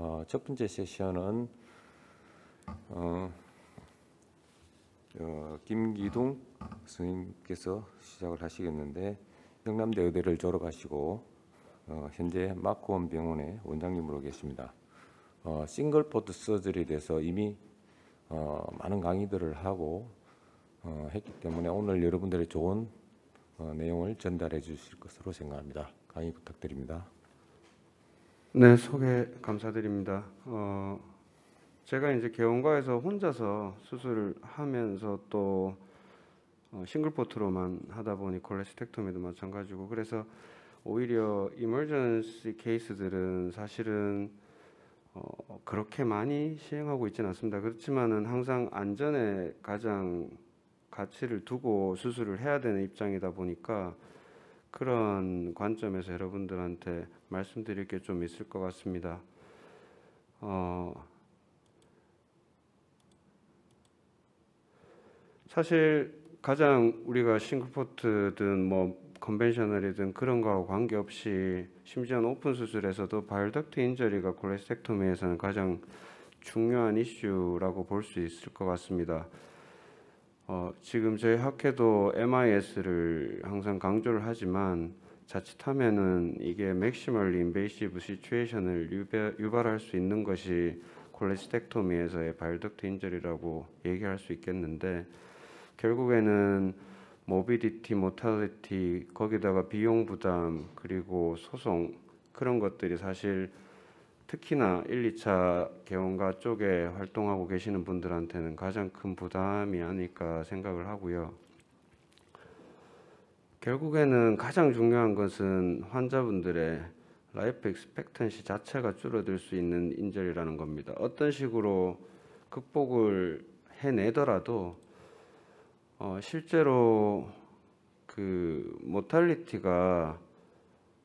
어, 첫 번째 세션은 어, 어, 김기둥 선생님께서 시작을 하시겠는데 영남대 의대를 졸업하시고 어, 현재 마코원 병원의 원장님으로 계십니다. 어, 싱글 포트 서저리에 대해서 이미 어, 많은 강의들을 하고 어, 했기 때문에 오늘 여러분들의 좋은 어, 내용을 전달해 주실 것으로 생각합니다. 강의 부탁드립니다. 네, 소개 감사드립니다. 어, 제가 이제 개원과에서 혼자서 수술을 하면서 또 어, 싱글포트로만 하다 보니 콜레스텍토미도 마찬가지고 그래서 오히려 이머전시 케이스들은 사실은 어, 그렇게 많이 시행하고 있지는 않습니다. 그렇지만은 항상 안전에 가장 가치를 두고 수술을 해야 되는 입장이다 보니까 그런 관점에서 여러분들한테 말씀드릴 게 좀 있을 것 같습니다. 어, 사실 가장 우리가 single port든 뭐 conventional이든 그런 거하고 관계없이 심지어는 오픈 수술에서도 bile duct injury가 cholecystectomy에서는 가장 중요한 이슈라고 볼 수 있을 것 같습니다. 어, 지금 저희 학회도 MIS를 항상 강조를 하지만 자칫하면은 이게 maximally invasive situation을 유발, 유발할 수 있는 것이 cholecystectomy에서의 bile duct injury라고 얘기할 수 있겠는데 결국에는 morbidity, mortality 거기다가 비용 부담 그리고 소송 그런 것들이 사실 특히나 1, 2차 개원가 쪽에 활동하고 계시는 분들한테는 가장 큰 부담이 아닐까 생각을 하고요. 결국에는 가장 중요한 것은 환자분들의 life expectancy 자체가 줄어들 수 있는 injury라는 겁니다. 어떤 식으로 극복을 해내더라도 어, 실제로 그 mortality가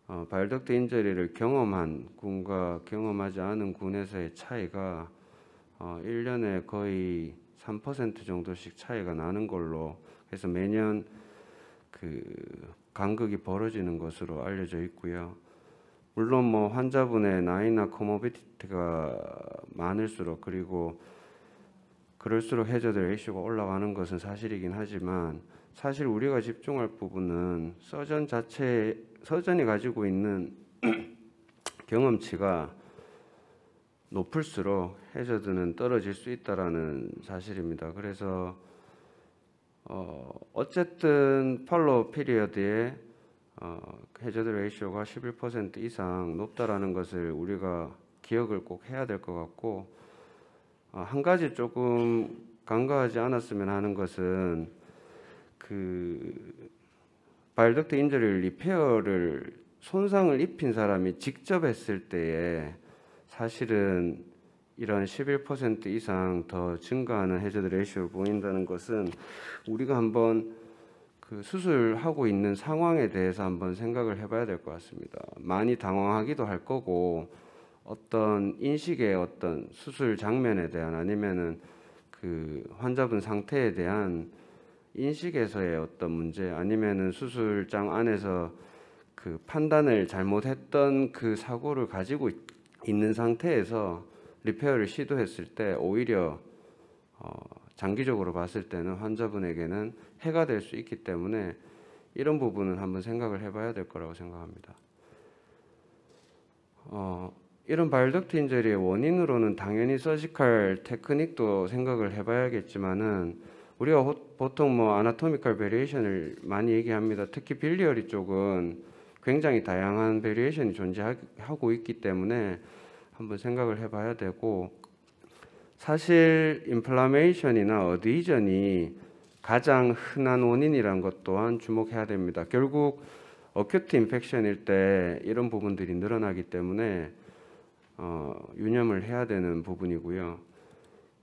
어, bile duct injury를 경험한 군과 경험하지 않은 군에서의 차이가 어, 1년에 거의 3% 정도씩 차이가 나는 걸로 그래서 매년 그 간극이 벌어지는 것으로 알려져 있고요. 물론 뭐 환자분의 나이나 코모비티가 많을수록 그리고 그럴수록 해저드 레이쇼가 올라가는 것은 사실이긴 하지만 사실 우리가 집중할 부분은 서전 자체 서전이 가지고 있는 경험치가 높을수록 hazard는 떨어질 수 있다라는 사실입니다. 그래서 어 어쨌든 follow period에 어 hazard ratio가 11% 이상 높다라는 것을 우리가 기억을 꼭 해야 될 것 같고 어, 한 가지 조금 간과하지 않았으면 하는 것은 그 bile duct injury repair를 손상을 입힌 사람이 직접 했을 때에 사실은 이런 11% 이상 더 증가하는 해저드 레이쇼를 보인다는 것은 우리가 한번 그 수술하고 있는 상황에 대해서 한번 생각을 해봐야 될 것 같습니다. 많이 당황하기도 할 거고 어떤 인식의 어떤 수술 장면에 대한 아니면은 그 환자분 상태에 대한 인식에서의 어떤 문제 아니면은 수술장 안에서 그 판단을 잘못했던 그 사고를 가지고 있는 상태에서 repair를 시도했을 때 오히려 어 장기적으로 봤을 때는 환자분에게는 해가 될 수 있기 때문에 이런 부분은 한번 생각을 해봐야 될 거라고 생각합니다. 어, 이런 bile duct injury의 원인으로는 당연히 surgical technique도 생각을 해봐야겠지만은 우리가 보통 뭐 anatomical variation을 많이 얘기합니다. 특히 biliary 쪽은 굉장히 다양한 variation이 존재하고 있기 때문에 한번 생각을 해봐야 되고 사실 inflammation이나 adhesion이 가장 흔한 원인이란 것 또한 주목해야 됩니다. 결국 acute infection일 때 이런 부분들이 늘어나기 때문에 어, 유념을 해야 되는 부분이고요.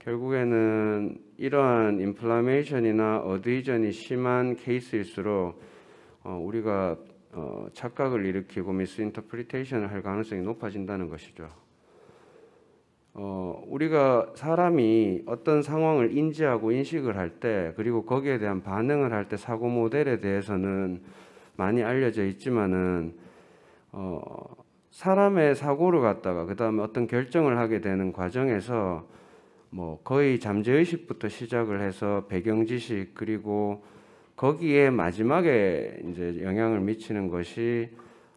결국에는 이러한 인플라메이션이나 어드이전이 심한 케이스일수록 어, 우리가 어, 착각을 일으키고 미스인터프리테이션을 할 가능성이 높아진다는 것이죠. 어, 우리가 사람이 어떤 상황을 인지하고 인식을 할 때 그리고 거기에 대한 반응을 할 때 사고 모델에 대해서는 많이 알려져 있지만은 어, 사람의 사고를 갖다가 그 다음에 어떤 결정을 하게 되는 과정에서 뭐 거의 잠재의식부터 시작을 해서 배경 지식 그리고 거기에 마지막에 이제 영향을 미치는 것이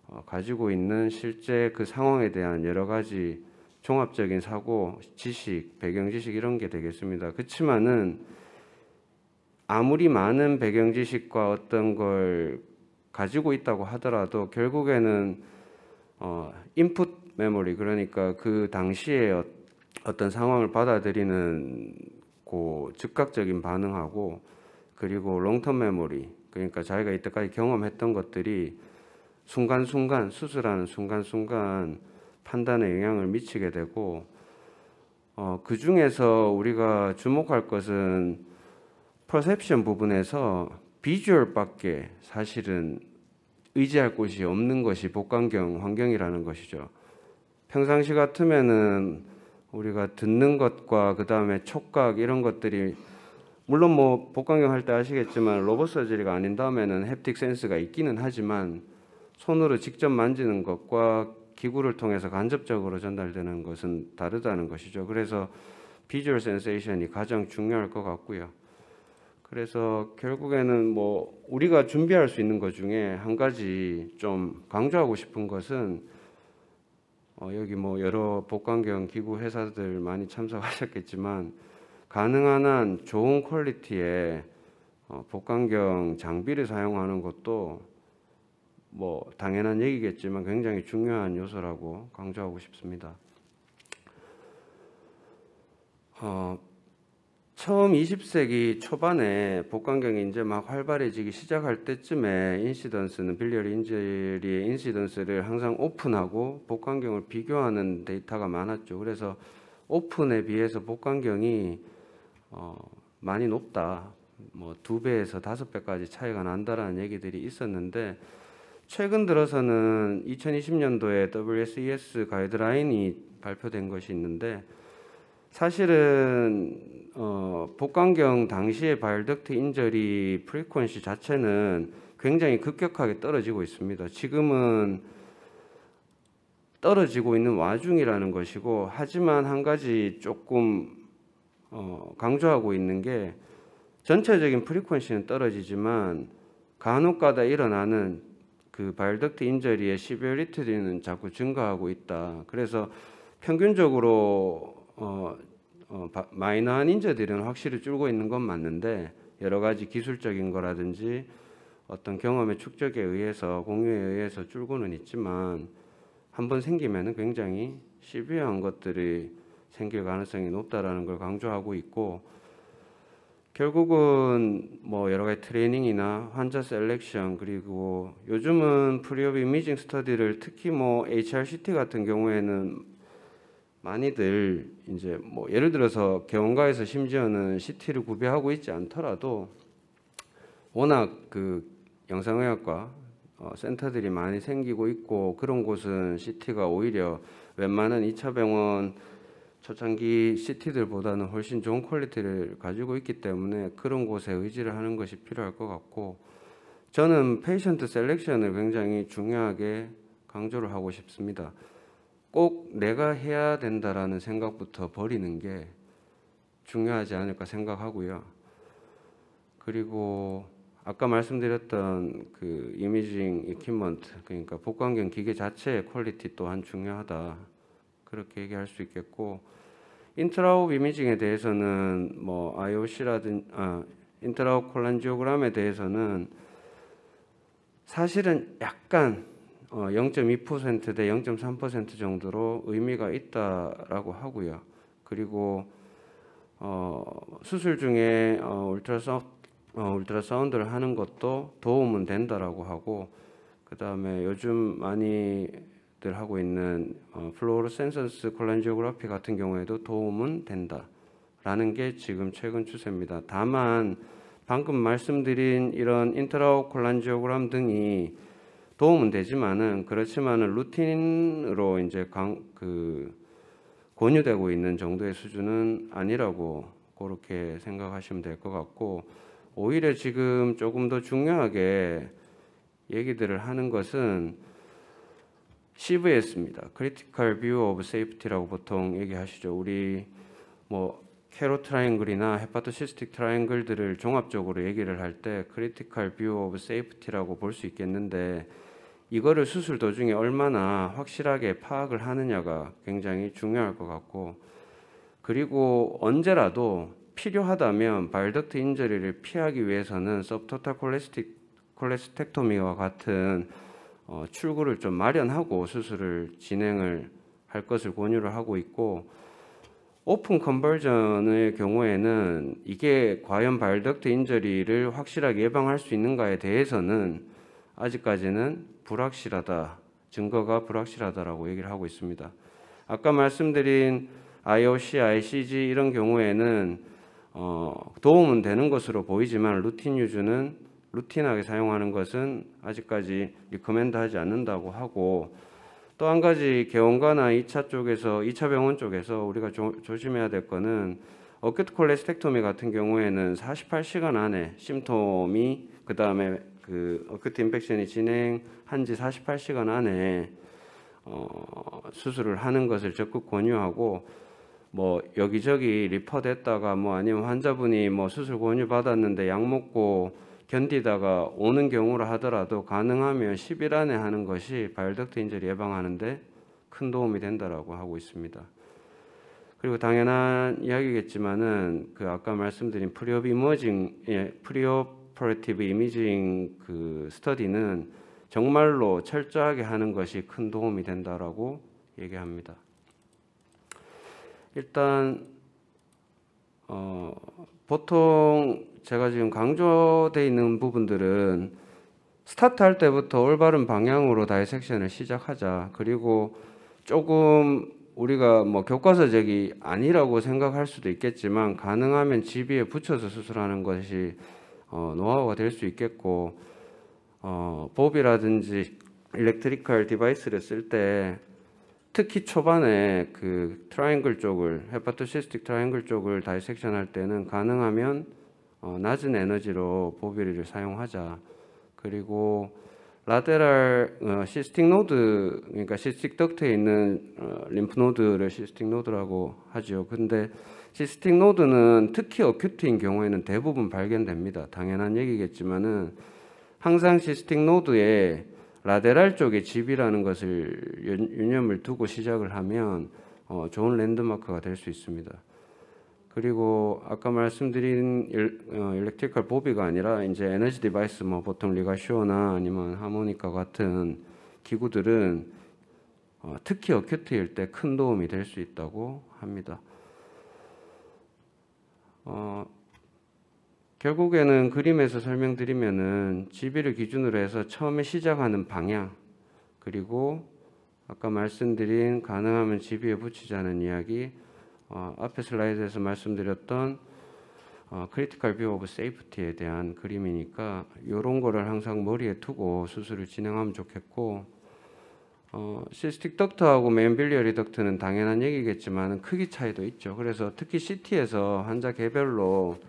어, 가지고 있는 실제 그 상황에 대한 여러 가지 종합적인 사고, 지식, 배경 지식 이런 게 되겠습니다. 그렇지만은 아무리 많은 배경 지식과 어떤 걸 가지고 있다고 하더라도 결국에는 어, 인풋 메모리 그러니까 그 당시에 어- 어떤 상황을 받아들이는 그 즉각적인 반응하고 그리고 long-term memory 그러니까 자기가 이때까지 경험했던 것들이 순간순간 수술하는 순간순간 판단에 영향을 미치게 되고 어, 그 중에서 우리가 주목할 것은 perception 부분에서 visual밖에 사실은 의지할 곳이 없는 것이 복강경 환경이라는 것이죠. 평상시 같으면은 우리가 듣는 것과 그 다음에 촉각 이런 것들이 물론 뭐 복강경 할 때 아시겠지만 로봇 서저리가 아닌 다음에는 햅틱 센스가 있기는 하지만 손으로 직접 만지는 것과 기구를 통해서 간접적으로 전달되는 것은 다르다는 것이죠. 그래서 비주얼 센세이션이 가장 중요할 것 같고요. 그래서 결국에는 뭐 우리가 준비할 수 있는 것 중에 한 가지 좀 강조하고 싶은 것은 어 여기 뭐 여러 복강경 기구 회사들 많이 참석하셨겠지만 가능한 한 좋은 퀄리티의 어 복강경 장비를 사용하는 것도 뭐 당연한 얘기겠지만 굉장히 중요한 요소라고 강조하고 싶습니다. 어, 처음 20세기 초반에 복강경이 이제 막 활발해지기 시작할 때쯤에 인시던스는 빌리어리 인저리의 인시던스를 항상 오픈하고 복강경을 비교하는 데이터가 많았죠. 그래서 open에 비해서 복강경이 어, 많이 높다. 뭐 두 배에서 다섯 배까지 차이가 난다라는 얘기들이 있었는데 최근 들어서는 2020년도에 WSES 가이드라인이 발표된 것이 있는데 사실은 어, 복강경 당시의 bile duct injury frequency 자체는 굉장히 급격하게 떨어지고 있습니다. 지금은 떨어지고 있는 와중이라는 것이고 하지만 한 가지 조금 어, 강조하고 있는 게 전체적인 frequency는 떨어지지만 간혹가다 일어나는 그 bile duct injury의 severity는 자꾸 증가하고 있다. 그래서 평균적으로 어, 어, 바- minor한 injury들은 확실히 줄고 있는 건 맞는데 여러 가지 기술적인 거라든지 어떤 경험의 축적에 의해서 공유에 의해서 줄고는 있지만 한번 생기면은 굉장히 severe한 것들이 생길 가능성이 높다라는 걸 강조하고 있고 결국은 뭐 여러 가지 트레이닝이나 환자 selection 그리고 요즘은 preop imaging study를 특히 뭐 HRCT 같은 경우에는 많이들 이제 뭐 예를 들어서 개원가에서 심지어는 CT를 구비하고 있지 않더라도 워낙 그 영상의학과 어, 센터들이 많이 생기고 있고 그런 곳은 CT가 오히려 웬만한 2차 병원 초창기 CT들보다는 훨씬 좋은 quality를 가지고 있기 때문에 그런 곳에 의지를 하는 것이 필요할 것 같고 저는 patient selection을 굉장히 중요하게 강조를 하고 싶습니다. 꼭 내가 해야 된다라는 생각부터 버리는 게 중요하지 않을까 생각하고요. 그리고 아까 말씀드렸던 그 imaging equipment 그러니까 복강경 기계 자체의 quality 또한 중요하다 그렇게 얘기할 수 있겠고 intraop imaging에 대해서는 뭐 IOC라든 아, intraop cholangiogram에 대해서는 사실은 약간 어, 0.2%대 0.3% 정도로 의미가 있다라고 하고요. 그리고 어, 수술 중에 어, ultraso- 어, ultrasound를 하는 것도 도움은 된다라고 하고 그 다음에 요즘 많이들 하고 있는 어, fluorescence cholangiography 같은 경우에도 도움은 된다라는 게 지금 최근 추세입니다. 다만 방금 말씀드린 이런 intraop cholangiogram 등이 도움은 되지만은 그렇지만은 routine으로 이제 강, 그 권유되고 있는 정도의 수준은 아니라고 그렇게 생각하시면 될 것 같고 오히려 지금 조금 더 중요하게 얘기들을 하는 것은 CVS입니다. Critical View of Safety라고 보통 얘기하시죠. 우리 뭐 Calot triangle이나 hepatocystic triangle들을 종합적으로 얘기를 할 때 Critical View of Safety라고 볼 수 있겠는데 이거를 수술 도중에 얼마나 확실하게 파악을 하느냐가 굉장히 중요할 것 같고 그리고 언제라도 필요하다면 bile duct injury를 피하기 위해서는 subtotal cholecystic cholecystectomy와 같은 어, 출구를 좀 마련하고 수술을 진행을 할 것을 권유를 하고 있고 open conversion의 경우에는 이게 과연 bile duct injury를 확실하게 예방할 수 있는가에 대해서는 아직까지는 불확실하다. 증거가 불확실하다라고 얘기를 하고 있습니다. 아까 말씀드린 IOC, ICG 이런 경우에는 어, 도움은 되는 것으로 보이지만 routine use는 routine하게 사용하는 것은 아직까지 recommend하지 않는다고 하고 또 한 가지 개원가나 2차 쪽에서 2차 병원 쪽에서 우리가 조, 조심해야 될 거는 acute cholecystectomy 같은 경우에는 48시간 안에 symptom이 그 다음에 그 acute infection이 진행한 지 48시간 안에 어, 수술을 하는 것을 적극 권유하고 뭐 여기저기 refer됐다가 뭐 아니면 환자분이 뭐 수술 권유 받았는데 약 먹고 견디다가 오는 경우라 하더라도 가능하면 10일 안에 하는 것이 bile duct injury 예방하는데 큰 도움이 된다라고 하고 있습니다. 그리고 당연한 이야기겠지만은 그 아까 말씀드린 preop imaging 예, preoperative imaging 그 study는 정말로 철저하게 하는 것이 큰 도움이 된다라고 얘기합니다. 일단 어, 보통 제가 지금 강조돼 있는 부분들은 스타트 할 때부터 올바른 방향으로 다이섹션을 시작하자. 그리고 조금 우리가 뭐 교과서적이 아니라고 생각할 수도 있겠지만 가능하면 GB에 붙여서 수술하는 것이 어, 노하우가 될 수 있겠고 어, Bovie라든지 electrical device를 쓸 때 특히 초반에 그 트라이앵글 쪽을 hepatocystic triangle 쪽을 dissection 할 때는 가능하면 어, 낮은 에너지로 Bovie를 사용하자. 그리고 lateral 어, cystic node 그러니까 cystic duct에 있는 어, lymph node를 cystic node라고 하죠. 근데 cystic node는 특히 acute인 경우에는 대부분 발견됩니다. 당연한 얘기겠지만은 항상 cystic node에 lateral 쪽에 GB라는 것을 연- 유념을 두고 시작을 하면 어, 좋은 랜드마크가 될 수 있습니다. 그리고 아까 말씀드린 일, 어, electrical Bovie가 아니라 이제 energy device 뭐 보통 LigaSure나 아니면 Harmonic 같은 기구들은 어, 특히 acute일 때 큰 도움이 될 수 있다고 합니다. 어, 결국에는 그림에서 설명드리면은 GB를 기준으로 해서 처음에 시작하는 방향 그리고 아까 말씀드린 가능하면 GB에 붙이자는 이야기 어, 앞에 슬라이드에서 말씀드렸던 어, critical view of safety에 대한 그림이니까 이런 거를 항상 머리에 두고 수술을 진행하면 좋겠고 어, cystic duct하고 main biliary duct는 당연한 얘기겠지만 크기 차이도 있죠. 그래서 특히 CT에서 환자 개별로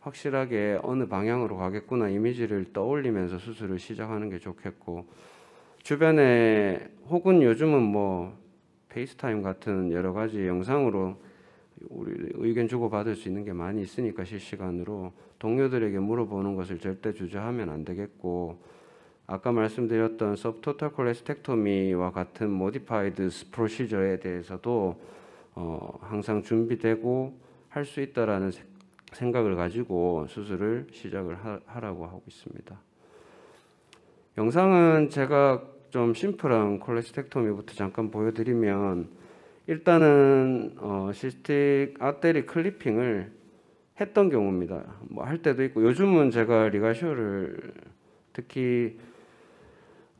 확실하게 어느 방향으로 가겠구나 이미지를 떠올리면서 수술을 시작하는 게 좋겠고 주변에 혹은 요즘은 뭐 FaceTime 같은 여러 가지 영상으로 우리 의견 주고 받을 수 있는 게 많이 있으니까 실시간으로 동료들에게 물어보는 것을 절대 주저하면 안 되겠고 아까 말씀드렸던 subtotal cholecystectomy와 같은 modified procedure에 대해서도 어, 항상 준비되고 할 수 있다라는 세- 생각을 가지고 수술을 시작을 하, 하라고 하고 있습니다. 영상은 제가 좀 심플한 cholecystectomy부터 잠깐 보여드리면 일단은 어, cystic artery clipping을 했던 경우입니다. 뭐 할 때도 있고 요즘은 제가 LigaSure를 특히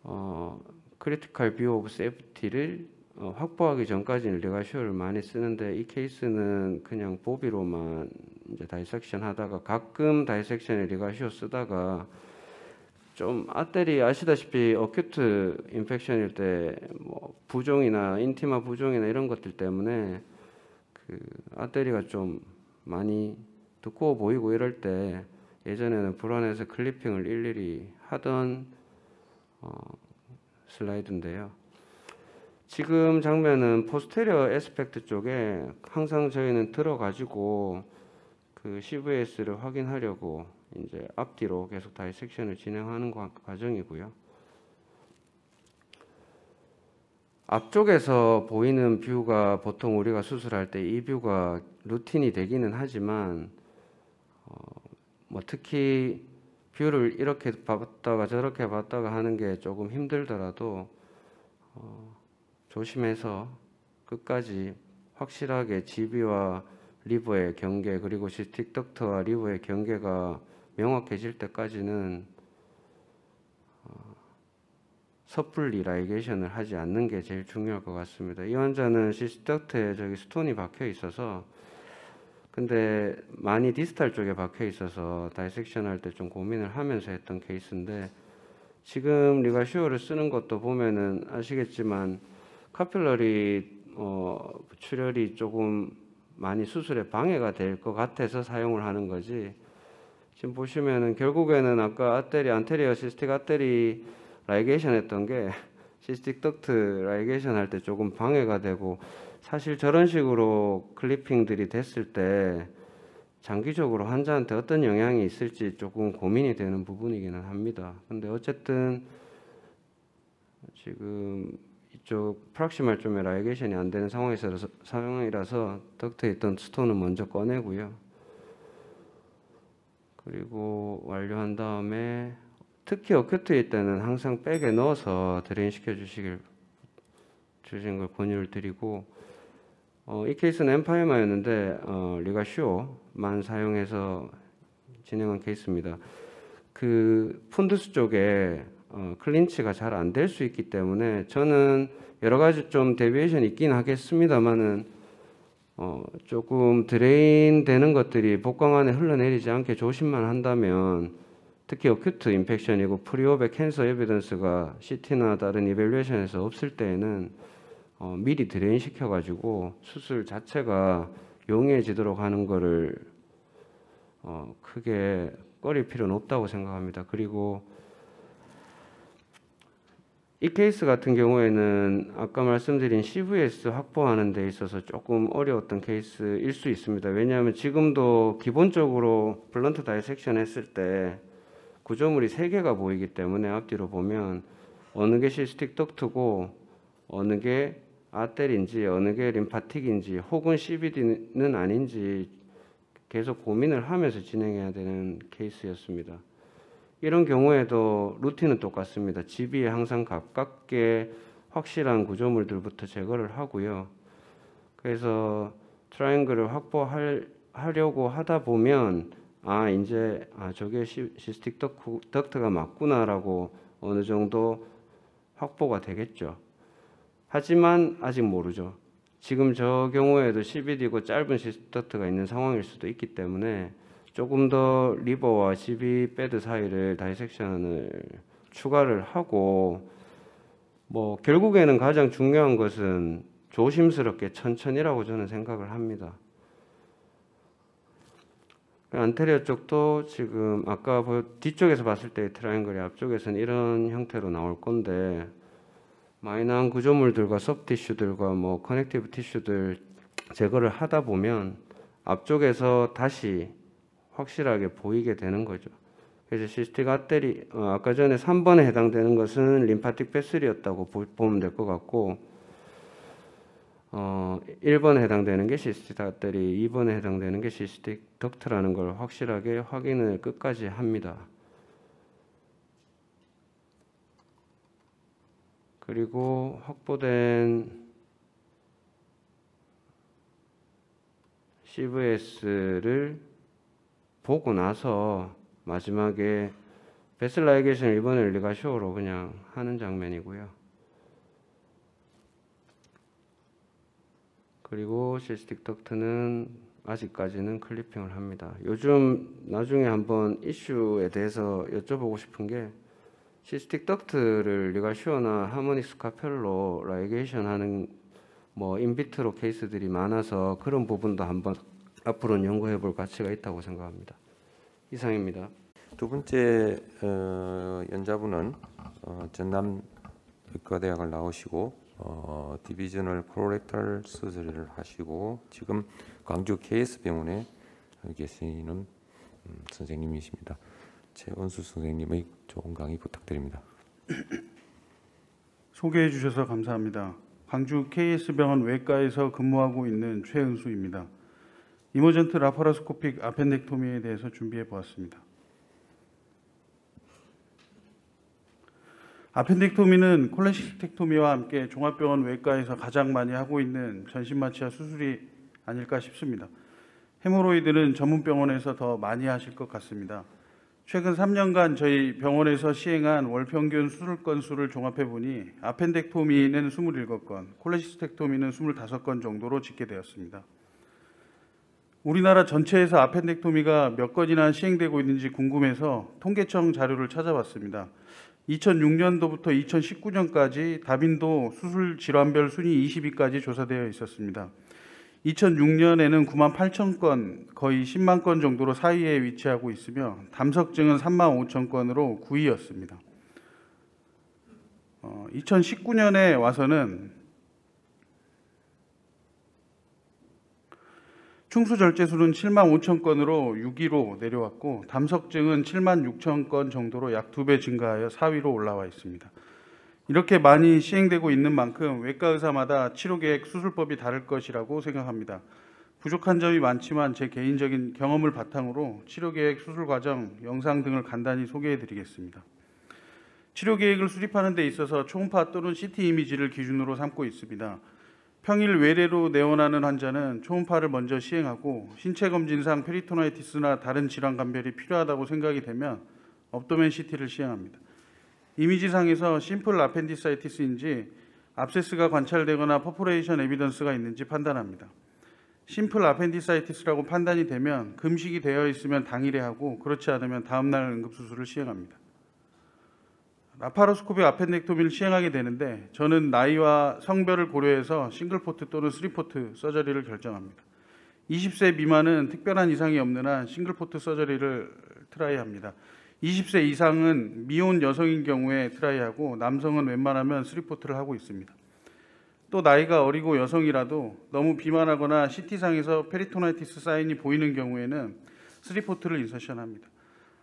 어, critical view of safety를 어, 확보하기 전까지는 LigaSure를 많이 쓰는데 이 케이스는 그냥 Bovie로만 이제 dissection 하다가 가끔 dissection에 LigaSure 쓰다가 좀 artery 아시다시피 acute infection일 때 뭐 부종이나 intima 부종이나 이런 것들 때문에 그 아테리가 좀 많이 두꺼워 보이고 이럴 때 예전에는 불안해서 클리핑을 일일이 하던 어, 슬라이드인데요. 지금 장면은 포스테리어 에스펙트 쪽에 항상 저희는 들어가지고 그 CVS를 확인하려고 이제 앞뒤로 계속 다이섹션을 진행하는 과- 과정이고요. 앞쪽에서 보이는 view가 보통 우리가 수술할 때 이 view가 routine이 되기는 하지만 어, 뭐 특히 view를 이렇게 봤다가 저렇게 봤다가 하는 게 조금 힘들더라도 어, 조심해서 끝까지 확실하게 GB와 liver의 경계 그리고 cystic duct와 liver의 경계가 명확해질 때까지는 어, 섣불리 ligation을 하지 않는 게 제일 중요할 것 같습니다. 이 환자는 cystic duct에 저기 stone이 박혀 있어서 근데 많이 distal 쪽에 박혀 있어서 dissection 할 때 좀 고민을 하면서 했던 케이스인데 지금 LigaSure를 쓰는 것도 보면은 아시겠지만 capillary 어, 출혈이 조금 많이 수술에 방해가 될 것 같아서 사용을 하는 거지. 지금 보시면은 결국에는 아까 artery anterior cystic artery ligation 했던 게 cystic duct ligation 할 때 조금 방해가 되고 사실 저런 식으로 clipping들이 됐을 때 장기적으로 환자한테 어떤 영향이 있을지 조금 고민이 되는 부분이기는 합니다. 근데 어쨌든 지금 이쪽 proximal 쪽에 ligation이 안 되는 상황에서 상황이라서 duct에 있던 stone은 먼저 꺼내고요. 그리고 완료한 다음에 특히 acute일 때는 항상 bag에 넣어서 drain 시켜 주시길 주신 걸 권유를 드리고 어, 이 케이스는 empyema였는데 어, LigaSure만 사용해서 진행한 케이스입니다. 그 fundus 쪽에 어, clinch가 잘 안 될 수 있기 때문에 저는 여러 가지 좀 deviation 있긴 하겠습니다만은 어, 조금 drain 되는 것들이 복강 안에 흘러내리지 않게 조심만 한다면 특히 acute infection이고 preop에 cancer evidence가 CT나 다른 evaluation에서 없을 때에는 어, 미리 drain 시켜가지고 수술 자체가 용이해지도록 하는 거를 어, 크게 꺼릴 필요는 없다고 생각합니다. 그리고 이 케이스 같은 경우에는 아까 말씀드린 CVS 확보하는 데 있어서 조금 어려웠던 케이스일 수 있습니다. 왜냐하면 지금도 기본적으로 blunt dissection 했을 때 구조물이 세 개가 보이기 때문에 앞뒤로 보면 어느 게 cystic duct고 어느 게 artery인지 어느 게 lymphatic인지 혹은 CBD는 아닌지 계속 고민을 하면서 진행해야 되는 케이스였습니다. 이런 경우에도 루틴은 똑같습니다. GB에 항상 가깝게 확실한 구조물들부터 제거를 하고요. 그래서 triangle을 확보하려고 하다 보면 아 이제 아 저게 시, duct, duct가 맞구나라고 어느 정도 확보가 되겠죠. 하지만 아직 모르죠. 지금 저 경우에도 CBD고 짧은 cystic duct가 있는 상황일 수도 있기 때문에 조금 더 리버와 GB 배드 사이를 dissection을 추가를 하고 뭐 결국에는 가장 중요한 것은 조심스럽게 천천히라고 저는 생각을 합니다. anterior 쪽도 지금 아까 보 뒤쪽에서 봤을 때 triangle이 앞쪽에서는 이런 형태로 나올 건데 마이너한 구조물들과 sub tissue들과 뭐 connective tissue들 제거를 하다 보면 앞쪽에서 다시 확실하게 보이게 되는 거죠. 그래서 cystic artery 어, 아까 전에 3번에 해당되는 것은 lymphatic vessel이었다고 보- 보면 될 것 같고 어, 1번에 해당되는 게 cystic artery, 2번에 해당되는 게 cystic duct라는 걸 확실하게 확인을 끝까지 합니다. 그리고 확보된 CVS를 보고 나서 마지막에 vessel ligation 1번을 LigaSure로 그냥 하는 장면이고요. 그리고 cystic duct는 아직까지는 clipping을 합니다. 요즘 나중에 한번 이슈에 대해서 여쭤보고 싶은 게 cystic duct를 LigaSure나 Harmonic scalpel로 ligation 하는 뭐 in vitro 케이스들이 많아서 그런 부분도 한번 앞으로는 연구해 볼 가치가 있다고 생각합니다. 이상입니다. 두 번째 어, 연자분은 어, 전남 의과대학을 나오시고 어, 디비저널 코렉탈 서저리를 하시고 지금 광주 KS 병원에 계시는 음, 선생님이십니다. 최원수 선생님의 좋은 강의 부탁드립니다. 소개해 주셔서 감사합니다. 광주 KS병원 외과에서 근무하고 있는 최은수입니다. 이머전트 라파라스코픽 아펜덱토미에 대해서 준비해 보았습니다. 아펜덱토미는 콜레시스텍토미와 함께 종합병원 외과에서 가장 많이 하고 있는 전신마취와 수술이 아닐까 싶습니다. 헤모로이드는 전문 병원에서 더 많이 하실 것 같습니다. 최근 3년간 저희 병원에서 시행한 월 평균 수술 건수를 종합해 보니 아펜덱토미는 27건, 콜레시스텍토미는 25건 정도로 집계되었습니다. 우리나라 전체에서 아펜덱토미가 몇 건이나 시행되고 있는지 궁금해서 통계청 자료를 찾아봤습니다. 2006년도부터 2019년까지 다빈도 수술 질환별 순위 20위까지 조사되어 있었습니다. 2006년에는 9만 8천 건, 거의 10만 건 정도로 4위에 위치하고 있으며 담석증은 3만 5천 건으로 9위였습니다. 어, 2019년에 와서는 충수 절제수는 7만 5천 건으로 6위로 내려왔고 담석증은 7만 6천 건 정도로 약 두 배 증가하여 4위로 올라와 있습니다. 이렇게 많이 시행되고 있는 만큼 외과 의사마다 치료 계획 수술법이 다를 것이라고 생각합니다. 부족한 점이 많지만 제 개인적인 경험을 바탕으로 치료 계획, 수술 과정, 영상 등을 간단히 소개해 드리겠습니다. 치료 계획을 수립하는 데 있어서 초음파 또는 CT 이미지를 기준으로 삼고 있습니다. 평일 외래로 내원하는 환자는 초음파를 먼저 시행하고 신체 검진상 페리토나이티스나 다른 질환 감별이 필요하다고 생각이 되면 abdomen CT를 시행합니다. 이미지상에서 simple appendicitis인지 abscess가 관찰되거나 perforation evidence가 있는지 판단합니다. simple appendicitis라고 판단이 되면 금식이 되어 있으면 당일에 하고 그렇지 않으면 다음날 응급수술을 시행합니다. laparoscopy appendectomy를 시행하게 되는데 저는 나이와 성별을 고려해서 single port 또는 three port surgery를 결정합니다. 20세 미만은 특별한 이상이 없는 한 single port surgery를 try합니다. 20세 이상은 미혼 여성인 경우에 try하고 남성은 웬만하면 three port를 하고 있습니다. 또 나이가 어리고 여성이라도 너무 비만하거나 CT상에서 peritonitis sign이 보이는 경우에는 three port를 insertion합니다.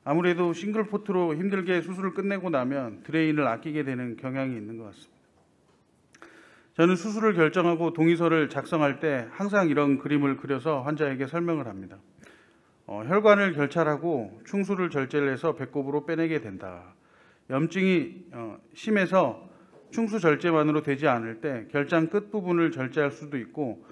아무래도 single port로 힘들게 수술을 끝내고 나면 drain을 아끼게 되는 경향이 있는 것 같습니다. 저는 수술을 결정하고 동의서를 작성할 때 항상 이런 그림을 그려서 환자에게 설명을 합니다. 어, 혈관을 결찰하고 충수를 절제를 해서 배꼽으로 빼내게 된다. 염증이 어, 심해서 충수 절제만으로 되지 않을 때 결장 끝 부분을 절제할 수도 있고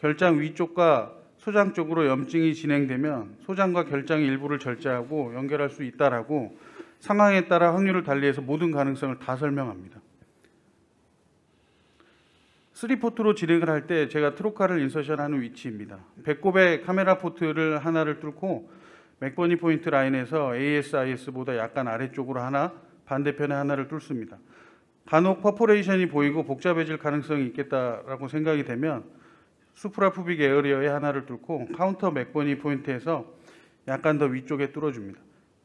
결장 위쪽과 소장 쪽으로 염증이 진행되면 소장과 결장의 일부를 절제하고 연결할 수 있다라고 상황에 따라 확률을 달리해서 모든 가능성을 다 설명합니다. 쓰리포트로 진행을 할 때 제가 트로카를 인서션하는 위치입니다. 배꼽에 카메라 port를 하나를 뚫고 McBurney point line에서 ASIS보다 약간 아래쪽으로 하나, 반대편에 하나를 뚫습니다. 간혹 퍼포레이션이 보이고 복잡해질 가능성이 있겠다라고 생각이 되면 suprapubic area에 하나를 뚫고 counter McBurney point에서 약간 더 위쪽에 뚫어줍니다.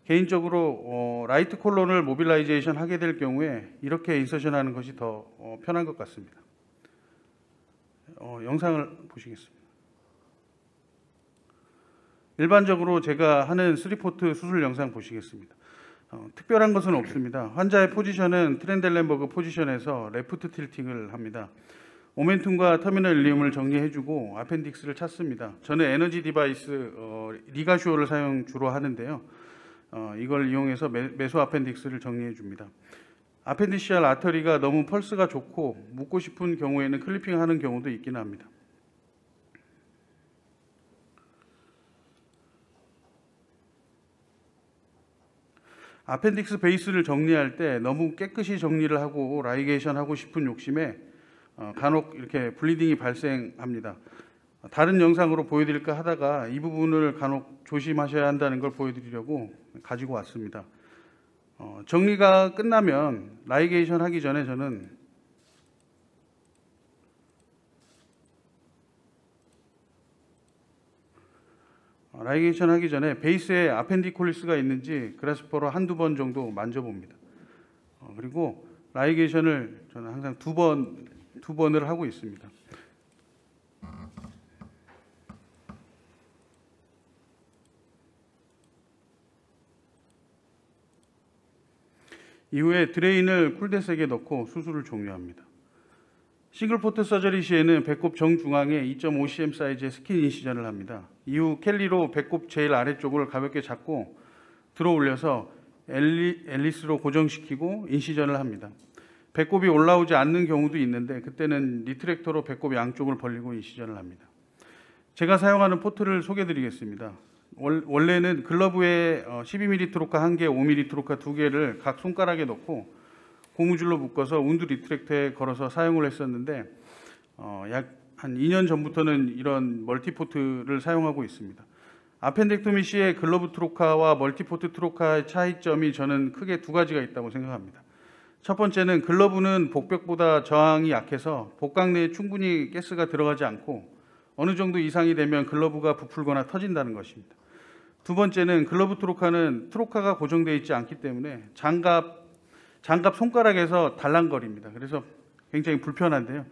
개인적으로 어, right colon을 mobilization 하게 될 경우에 이렇게 insertion하는 것이 더 어, 편한 것 같습니다. 어, 영상을 보시겠습니다. 일반적으로 제가 하는 three port 수술 영상 보시겠습니다. 어, 특별한 것은 없습니다. 환자의 position은 Trendelenburg position에서 left tilting을 합니다. omentum과 terminal ileum을 정리해주고 appendix를 찾습니다. 저는 energy device 어, LigaSure를 사용 주로 하는데요. 어, 이걸 이용해서 메, meso appendix를 정리해줍니다. appendiceal artery가 너무 pulse가 좋고 묶고 싶은 경우에는 clipping하는 경우도 있긴 합니다. appendix base를 정리할 때 너무 깨끗이 정리를 하고 ligation 하고 싶은 욕심에 어, 간혹 이렇게 bleeding이 발생합니다. 다른 영상으로 보여드릴까 하다가 이 부분을 간혹 조심하셔야 한다는 걸 보여드리려고 가지고 왔습니다. 어, 정리가 끝나면 ligation 하기 전에 저는 어, ligation 하기 전에 base에 appendicolith가 있는지 grasper로 한두 번 정도 만져봅니다. 어, 그리고 ligation을 저는 항상 두 번 두 번을 하고 있습니다. 이후에 drain을 cul-de-sac에 넣고 수술을 종료합니다. single port surgery 시에는 배꼽 정중앙에 2.5cm 사이즈의 skin incision을 합니다. 이후 Kelly로 배꼽 제일 아래쪽을 가볍게 잡고 들어 올려서 Alli, Allis로 고정시키고 incision을 합니다. 배꼽이 올라오지 않는 경우도 있는데 그때는 retractor로 배꼽 양쪽을 벌리고 incision을 합니다. 제가 사용하는 port를 소개드리겠습니다. 월- 원래는 글러브에 어, 12mm trocar 1개, 5mm trocar 2개를 각 손가락에 넣고 고무줄로 묶어서 wound retractor에 걸어서 사용을 했었는데 어, 약 한 2년 전부터는 이런 multiport를 사용하고 있습니다. appendectomy 시의 글러브 trocar와 multiport trocar의 차이점이 저는 크게 두 가지가 있다고 생각합니다. 첫 번째는 글러브는 복벽보다 저항이 약해서 복강 내에 충분히 가스가 들어가지 않고 어느 정도 이상이 되면 글러브가 부풀거나 터진다는 것입니다. 두 번째는 글러브 trocar는 trocar가 고정되어 있지 않기 때문에 장갑 장갑 손가락에서 달랑거립니다. 그래서 굉장히 불편한데요.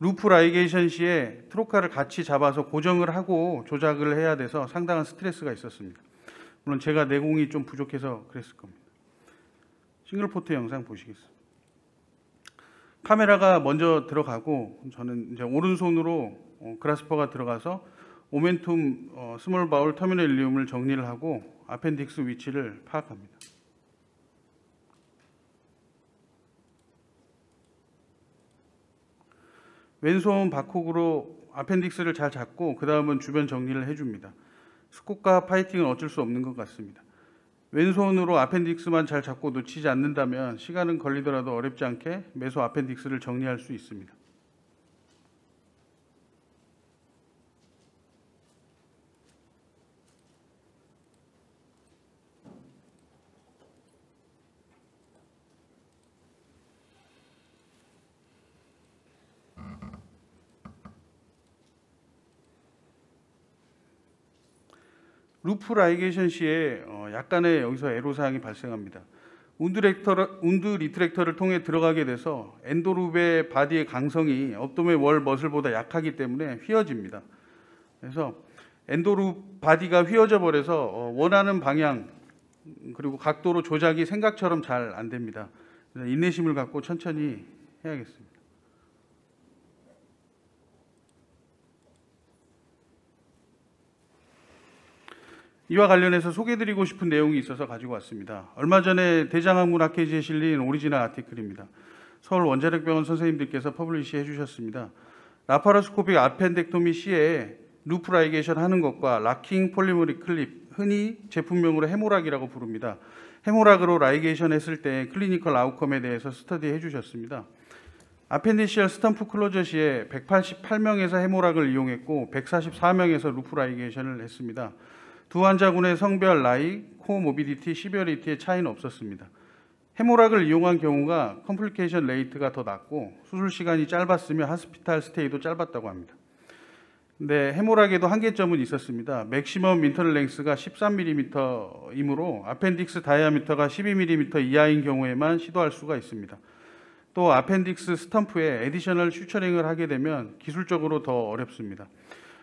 loop ligation 시에 trocar를 같이 잡아서 고정을 하고 조작을 해야 돼서 상당한 스트레스가 있었습니다. 물론 제가 내공이 좀 부족해서 그랬을 겁니다. single port 영상 보시겠습니다. 카메라가 먼저 들어가고 저는 이제 오른손으로 어, grasper가 들어가서 omentum 어, small bowel terminal ileum을 정리를 하고 appendix 위치를 파악합니다. 왼손 Babcock으로 appendix를 잘 잡고 그 다음은 주변 정리를 해줍니다. scope과 fighting은 어쩔 수 없는 것 같습니다. 왼손으로 appendix만 잘 잡고 놓치지 않는다면 시간은 걸리더라도 어렵지 않게 mesoappendix를 정리할 수 있습니다. loop ligation 시에 어, 약간의 여기서 애로사항이 발생합니다. wound, 렉터, wound retractor를 통해 들어가게 돼서 Endoloop의 body의 강성이 abdominal wall muscle보다 약하기 때문에 휘어집니다. 그래서 Endoloop body가 휘어져 버려서 어, 원하는 방향 그리고 각도로 조작이 생각처럼 잘 안 됩니다. 인내심을 갖고 천천히 해야겠습니다. 이와 관련해서 소개드리고 싶은 내용이 있어서 가지고 왔습니다. 얼마 전에 대장항문 학회지에 실린 original article입니다. 서울 원자력병원 선생님들께서 publish 해주셨습니다. laparoscopic appendectomy 시에 loop ligation 하는 것과 locking polymeric clip, 흔히 제품명으로 Hem-o-lok이라고 부릅니다. Hem-o-lok으로 ligation 했을 때 clinical outcome에 대해서 스터디 해 주셨습니다. appendiceal stump closure 시에 188명에서 Hem-o-lok을 이용했고 144명에서 loop ligation을 했습니다. 두 환자군의 성별, 나이, comorbidity, severity의 차이는 없었습니다. Hem-o-lok을 이용한 경우가 complication rate가 더 낮고 수술 시간이 짧았으며 hospital stay도 짧았다고 합니다. 근데 Hem-o-lok에도 한계점은 있었습니다. maximum internal length가 13mm이므로 appendix diameter가 12mm 이하인 경우에만 시도할 수가 있습니다. 또 appendix stump에 additional suturing을 하게 되면 기술적으로 더 어렵습니다.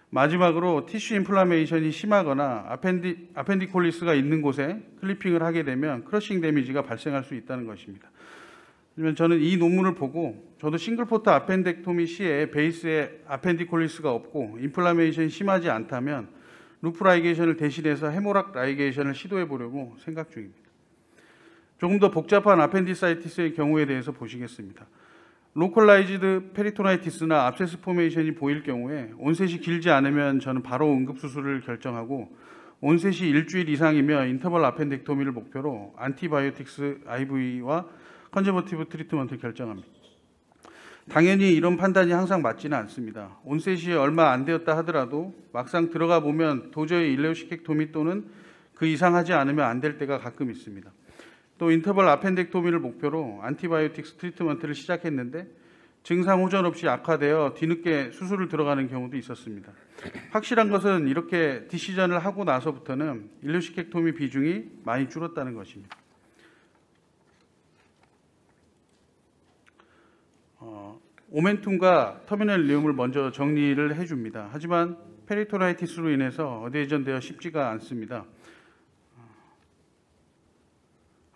마지막으로 tissue inflammation이 심하거나 appendi, appendicolith가 있는 곳에 clipping을 하게 되면 crushing damage가 발생할 수 있다는 것입니다. 그러면 저는 이 논문을 보고 저도 single port appendectomy 시에 base에 appendicolith가 없고 inflammation이 심하지 않다면 loop ligation을 대신해서 Hem-o-lok ligation을 시도해 보려고 생각 중입니다. 조금 더 복잡한 appendicitis의 경우에 대해서 보시겠습니다. localized peritonitis나 abscess formation이 보일 경우에 onset이 길지 않으면 저는 바로 응급 수술을 결정하고 onset이 일주일 이상이며 interval appendectomy를 목표로 안티바이오틱스 IV와 컨저버티브 트리트먼트를 결정합니다. 당연히 이런 판단이 항상 맞지는 않습니다. onset이 얼마 안 되었다 하더라도 막상 들어가 보면 도저히 ileocecectomy 또는 그 이상 하지 않으면 안 될 때가 가끔 있습니다. 또 interval appendectomy를 목표로 antibiotics treatment를 시작했는데 증상 호전 없이 악화되어 뒤늦게 수술을 들어가는 경우도 있었습니다. 확실한 것은 이렇게 decision을 하고 나서부터는 ileocecectomy 비중이 많이 줄었다는 것입니다. 어, omentum과 terminal ileum을 먼저 정리를 해줍니다. 하지만 peritonitis로 인해서 adhesion되어 쉽지가 않습니다.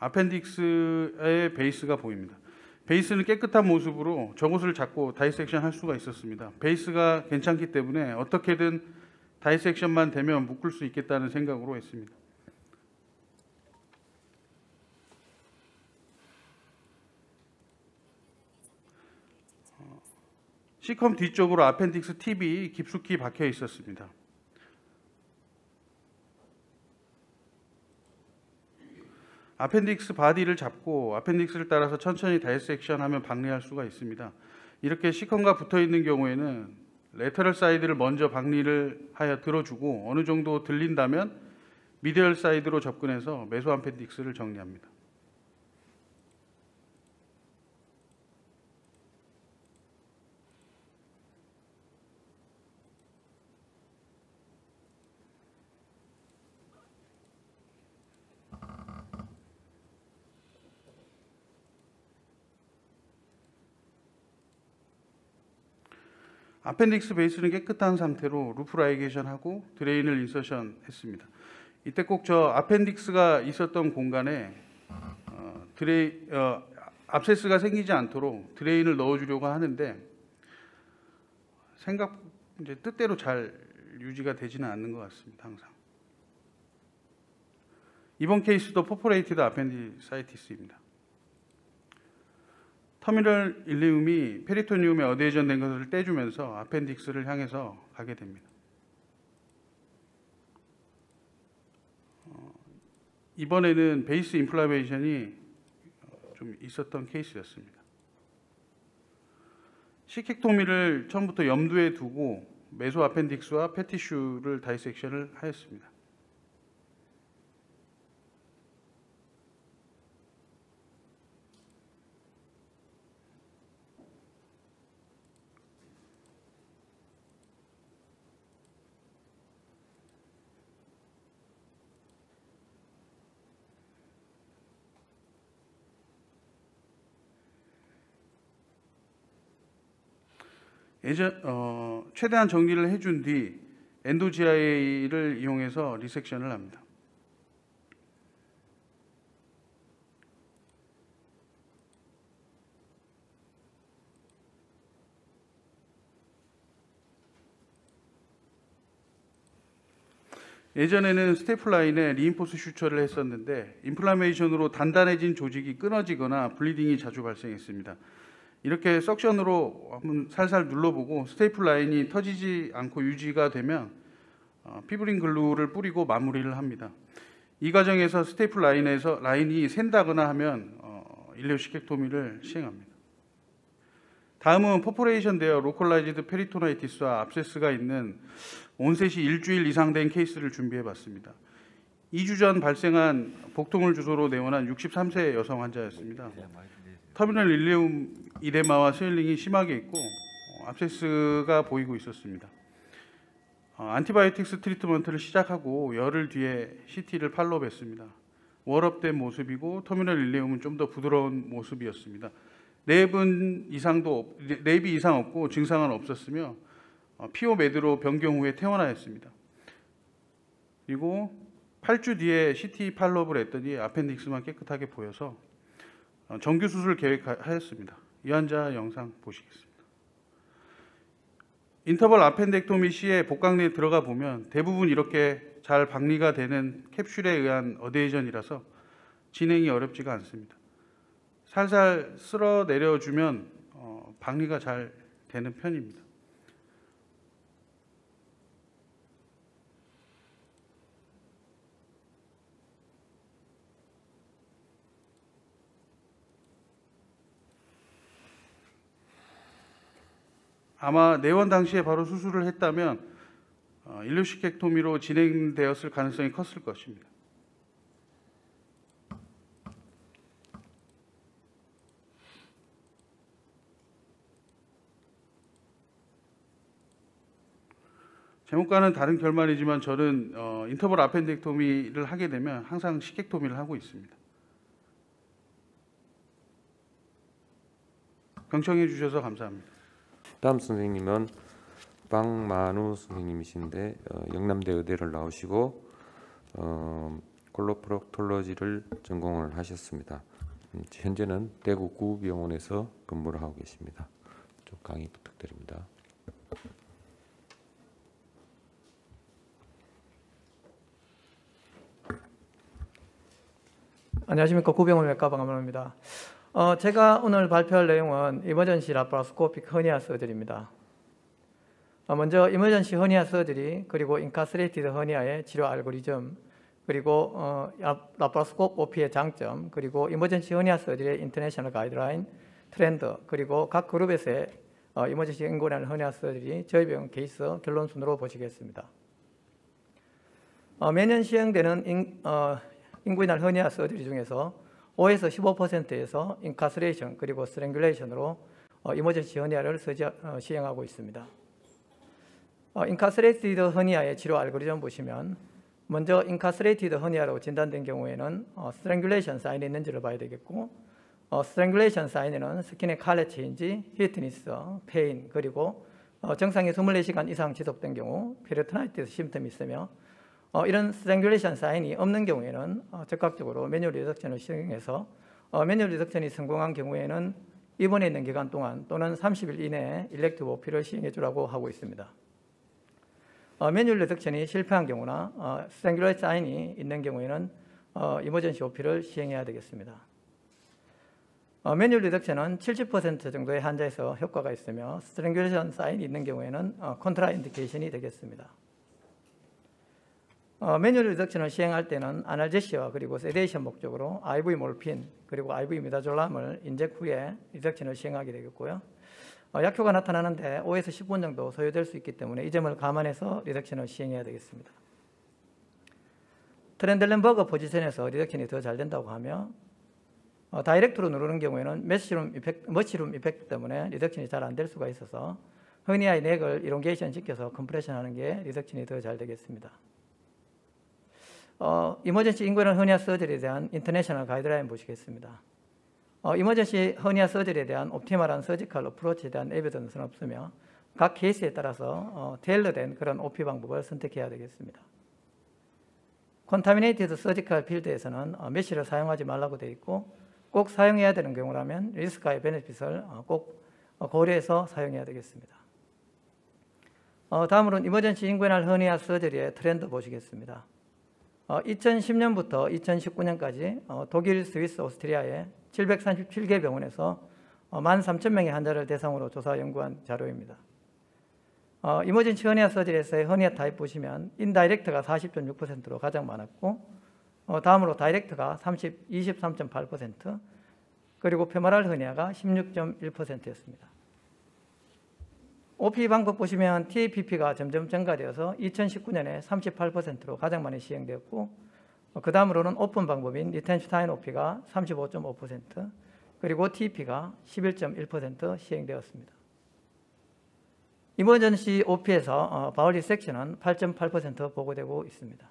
아펜딕스의 베이스가 보입니다. 베이스는 깨끗한 모습으로 저곳을 잡고 다이섹션 할 수가 있었습니다. 베이스가 괜찮기 때문에 어떻게든 다이섹션만 되면 묶을 수 있겠다는 생각으로 했습니다. C컴 뒤쪽으로 아펜딕스 팁이 깊숙이 박혀 있었습니다. appendix body를 잡고 appendix를 따라서 천천히 dissection하면 박리할 수가 있습니다. 이렇게 cecum과 붙어 있는 경우에는 lateral side를 먼저 박리를 하여 들어주고 어느 정도 들린다면 medial side로 접근해서 mesoappendix를 정리합니다. appendix base는 깨끗한 상태로 loop ligation하고 drain을 insertion 했습니다. 이때 꼭 저 appendix가 있었던 공간에 어, drai- 어, abscess가 생기지 않도록 drain을 넣어주려고 하는데 생각 이제 뜻대로 잘 유지가 되지는 않는 것 같습니다. 항상 이번 케이스도 perforated appendicitis입니다. terminal ileum이 peritoneum에 adhesion된 것을 떼주면서 appendix를 향해서 가게 됩니다. 어, 이번에는 base inflammation이 어, 좀 있었던 케이스였습니다. cecectomy를 처음부터 염두에 두고 mesoappendix와 fat tissue를 dissection을 하였습니다. 예전 어, 최대한 정리를 해준 뒤 Endo GIA를 이용해서 resection을 합니다. 예전에는 staple line에 reinforce suture를 했었는데 inflammation으로 단단해진 조직이 끊어지거나 bleeding이 자주 발생했습니다. 이렇게 suction으로 한번 살살 눌러보고 staple line이 터지지 않고 유지가 되면 어, fibrin glue를 뿌리고 마무리를 합니다. 이 과정에서 staple line에서 line이 샌다거나 하면 어, ileocecectomy를 시행합니다. 다음은 perforation 되어 localized peritonitis와 abscess가 있는 onset이 일주일 이상 된 케이스를 준비해 봤습니다. 2주 전 발생한 복통을 주소로 내원한 63세 여성 환자였습니다. terminal ileum edema와 swelling이 심하게 있고 어, abscess가 보이고 있었습니다. 어, antibiotics treatment를 시작하고 열흘 뒤에 CT를 follow했습니다. wall off된 모습이고 terminal ileum은 좀 더 부드러운 모습이었습니다. lab은 이상도 없- lab이 이상 없고 증상은 없었으며 어, PO med로 변경 후에 퇴원하였습니다. 그리고 8주 뒤에 CT follow up을 했더니 appendix만 깨끗하게 보여서 어, 정규 수술 계획하였습니다. 이 환자 영상 보시겠습니다. 인터벌 아펜덱토미 시에 복강내에 들어가 보면 대부분 이렇게 잘 박리가 되는 캡슐에 의한 어데이전이라서 진행이 어렵지가 않습니다. 살살 쓸어 내려주면 어, 박리가 잘 되는 편입니다. 아마 내원 당시에 바로 수술을 했다면 어, 일류식객토미로 진행되었을 가능성이 컸을 것입니다. 제목과는 다른 결말이지만 저는 어, 인터벌 아펜덱토미를 하게 되면 항상 식객토미를 하고 있습니다. 경청해 주셔서 감사합니다. 다음 선생님은 박만우 선생님이신데 어, 영남대 의대를 나오시고 어, 콜로프록톨로지를 전공을 하셨습니다. 음, 현재는 대구 구병원에서 근무를 하고 계십니다. 좀 강의 부탁드립니다. 안녕하십니까 구병원 외과 박만호입니다. 어, 제가 오늘 발표할 내용은 emergency laparoscopic hernia surgery입니다. 어, 먼저 emergency hernia surgery 그리고 incarcerated hernia의 치료 알고리즘 그리고 어, la- laparoscope OP의 장점 그리고 이머전시 허니아 서저리의 인터내셔널 가이드라인 트렌드 그리고 각 그룹에서의 어, emergency inguinal hernia surgery 저희 병원 케이스 결론 순으로 보시겠습니다. 어, 매년 시행되는 인, 어, inguinal hernia surgery 중에서 5에서 15%에서 incarceration 그리고 strangulation으로 어, emergency 어, 시행하고 있습니다. 어, incarcerated hernia의 치료 알고리즘 보시면 먼저 incarcerated hernia로 진단된 경우에는 어, strangulation sign이 있는지를 봐야 되겠고 어, 스트랭귤레이션 사인에는 스킨의 칼레 체인지, 히트니스, 페인 그리고 어, 증상이 24시간 이상 지속된 경우 peritonitis symptom이 있으며 어, 이런 strangulation sign이 없는 경우에는 어, 적극적으로 manual reduction을 시행해서 어, manual reduction이 성공한 경우에는 입원해 있는 기간 동안 또는 30일 이내에 elective OP를 시행해 주라고 하고 있습니다. 어, manual reduction이 실패한 경우나 어, strangulation sign이 있는 경우에는 어, 이머전시 오피를 시행해야 되겠습니다. 어, manual reduction은 70% 정도의 환자에서 효과가 있으며 strangulation sign이 있는 경우에는 어, contraindication이 되겠습니다. 어, manual reduction을 시행할 때는 analgesia와 그리고 sedation 목적으로 IV morphine 그리고 IV 미다졸람을 인젝 후에 reduction을 시행하게 되겠고요. 어, 약효가 나타나는데 5에서 10분 정도 소요될 수 있기 때문에 이 점을 감안해서 리덕션을 시행해야 되겠습니다. Trendelenburg position에서 reduction이 더 잘 된다고 하며 어, direct로 누르는 경우에는 mushroom effect, mushroom effect 때문에 reduction이 잘 안 될 수가 있어서 hernia의 neck을 elongation 시켜서 compression 하는 게 reduction이 더 잘 되겠습니다. 어, emergency inguinal hernia surgery에 대한 international 가이드라인 보시겠습니다. 어, 이머전시 허니아 서저리에 대한 옵티멀한 서지컬 어프로치에 대한 에비던스는 없으며 각 케이스에 따라서 어, tailor된 그런 OP 방법을 선택해야 되겠습니다. contaminated surgical field에서는 어, mesh를 사용하지 말라고 되어 있고 꼭 사용해야 되는 경우라면 risk와의 benefit을 어, 꼭 어, 고려해서 사용해야 되겠습니다. 어, 다음으로는 emergency inguinal hernia surgery의 트렌드 보시겠습니다. 어, 2010년부터 2019년까지 어, 독일, 스위스, 오스트리아의 737개 병원에서 어, 13,000명의 환자를 대상으로 조사 연구한 자료입니다. 어, 이머전시 허니아 서저리에서의 허니아 타입 보시면 indirect가 40.6%로 가장 많았고 어, 다음으로 direct가 30, 23.8% 그리고 femoral hernia가 16.1%였습니다. OP 방법 보시면 TAPP가 점점 증가되어서 2019년에 38%로 가장 많이 시행되었고 어, 그 다음으로는 오픈 방법인 Lichtenstein OP가 35.5% 그리고 TEP가 11.1% 시행되었습니다. 이머전시 OP에서 어, 바울리 섹션은 8.8% 보고되고 있습니다.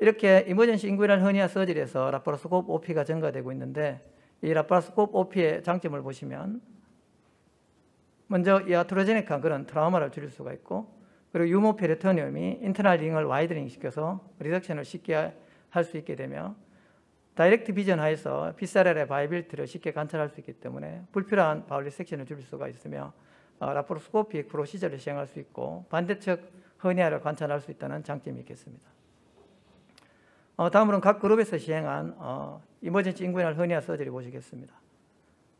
이렇게 emergency inguinal hernia surgery에서 laparoscopic OP가 증가되고 있는데 이 laparoscopic OP의 장점을 보시면 먼저 이 iatrogenic한 그런 트라우마를 줄일 수가 있고 그리고 pneumoperitoneum이 internal ring을 widening 시켜서 reduction을 쉽게 할 수 있게 되며 direct vision 하에서 viscera의 viability를 쉽게 관찰할 수 있기 때문에 불필요한 bowel resection을 줄일 수가 있으며 어, laparoscopic procedure를 시행할 수 있고 반대측 hernia를 관찰할 수 있다는 장점이 있겠습니다. 어, 다음으로는 각 그룹에서 시행한 어, emergency inguinal hernia surgery 보시겠습니다.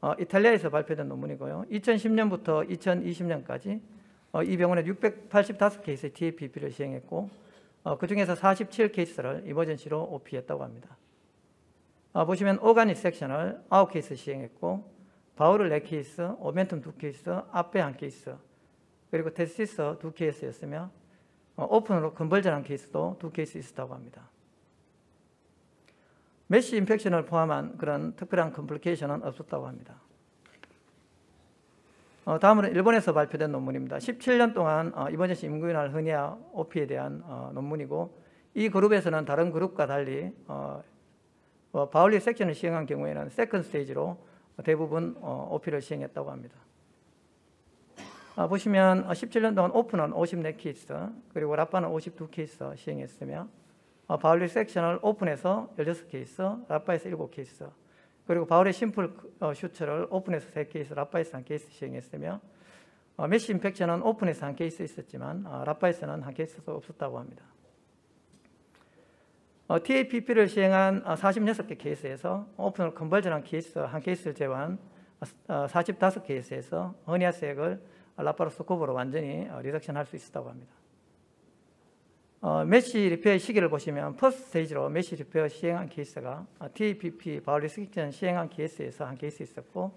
어, 이탈리아에서 발표된 논문이고요. 2010년부터 2020년까지 어, 이 병원에 685케이스의 TAPP를 시행했고 어, 그 중에서 47케이스를 이머전시로 OP했다고 합니다. 어, 보시면 organ resection을 9케이스 시행했고 bowel을 4케이스, omentum 2케이스, appe 1케이스 그리고 testis 2케이스였으며 어, 오픈으로 conversion한 케이스도 2케이스 있었다고 합니다. mesh infection을 포함한 그런 특별한 complication은 없었다고 합니다. 어, 다음으로 일본에서 발표된 논문입니다. 17년 동안 어, emergency inguinal hernia OP에 대한 어, 논문이고 이 그룹에서는 다른 그룹과 달리 어, 어, bowel resection을 시행한 경우에는 second stage로 대부분 어, OP를 시행했다고 합니다. 아, 보시면 17년 동안 오픈은 54케이스, 그리고 lapa는 52케이스 시행했으며 어, bowel resection을 오픈에서 16케이스, lapa에서 7케이스, 그리고 bowel의 simple 어, suture를 오픈에서 3케이스, lapa에서 1케이스 시행했으며 어, mesh infection은 오픈에서 한 케이스 있었지만 어, lapa에서는 한 케이스도 없었다고 합니다. 어, TAPP를 시행한 어, 46개 케이스에서 오픈으로 conversion한 케이스 한 케이스를 제외한 어, 45케이스에서 hernia sac을 laparoscope로 완전히 어, reduction 할 수 있었다고 합니다. 어, mesh repair 시기를 보시면 first stage로 mesh repair 시행한 케이스가 어, TAPP bowel resection 시행한 케이스에서 한 케이스 있었고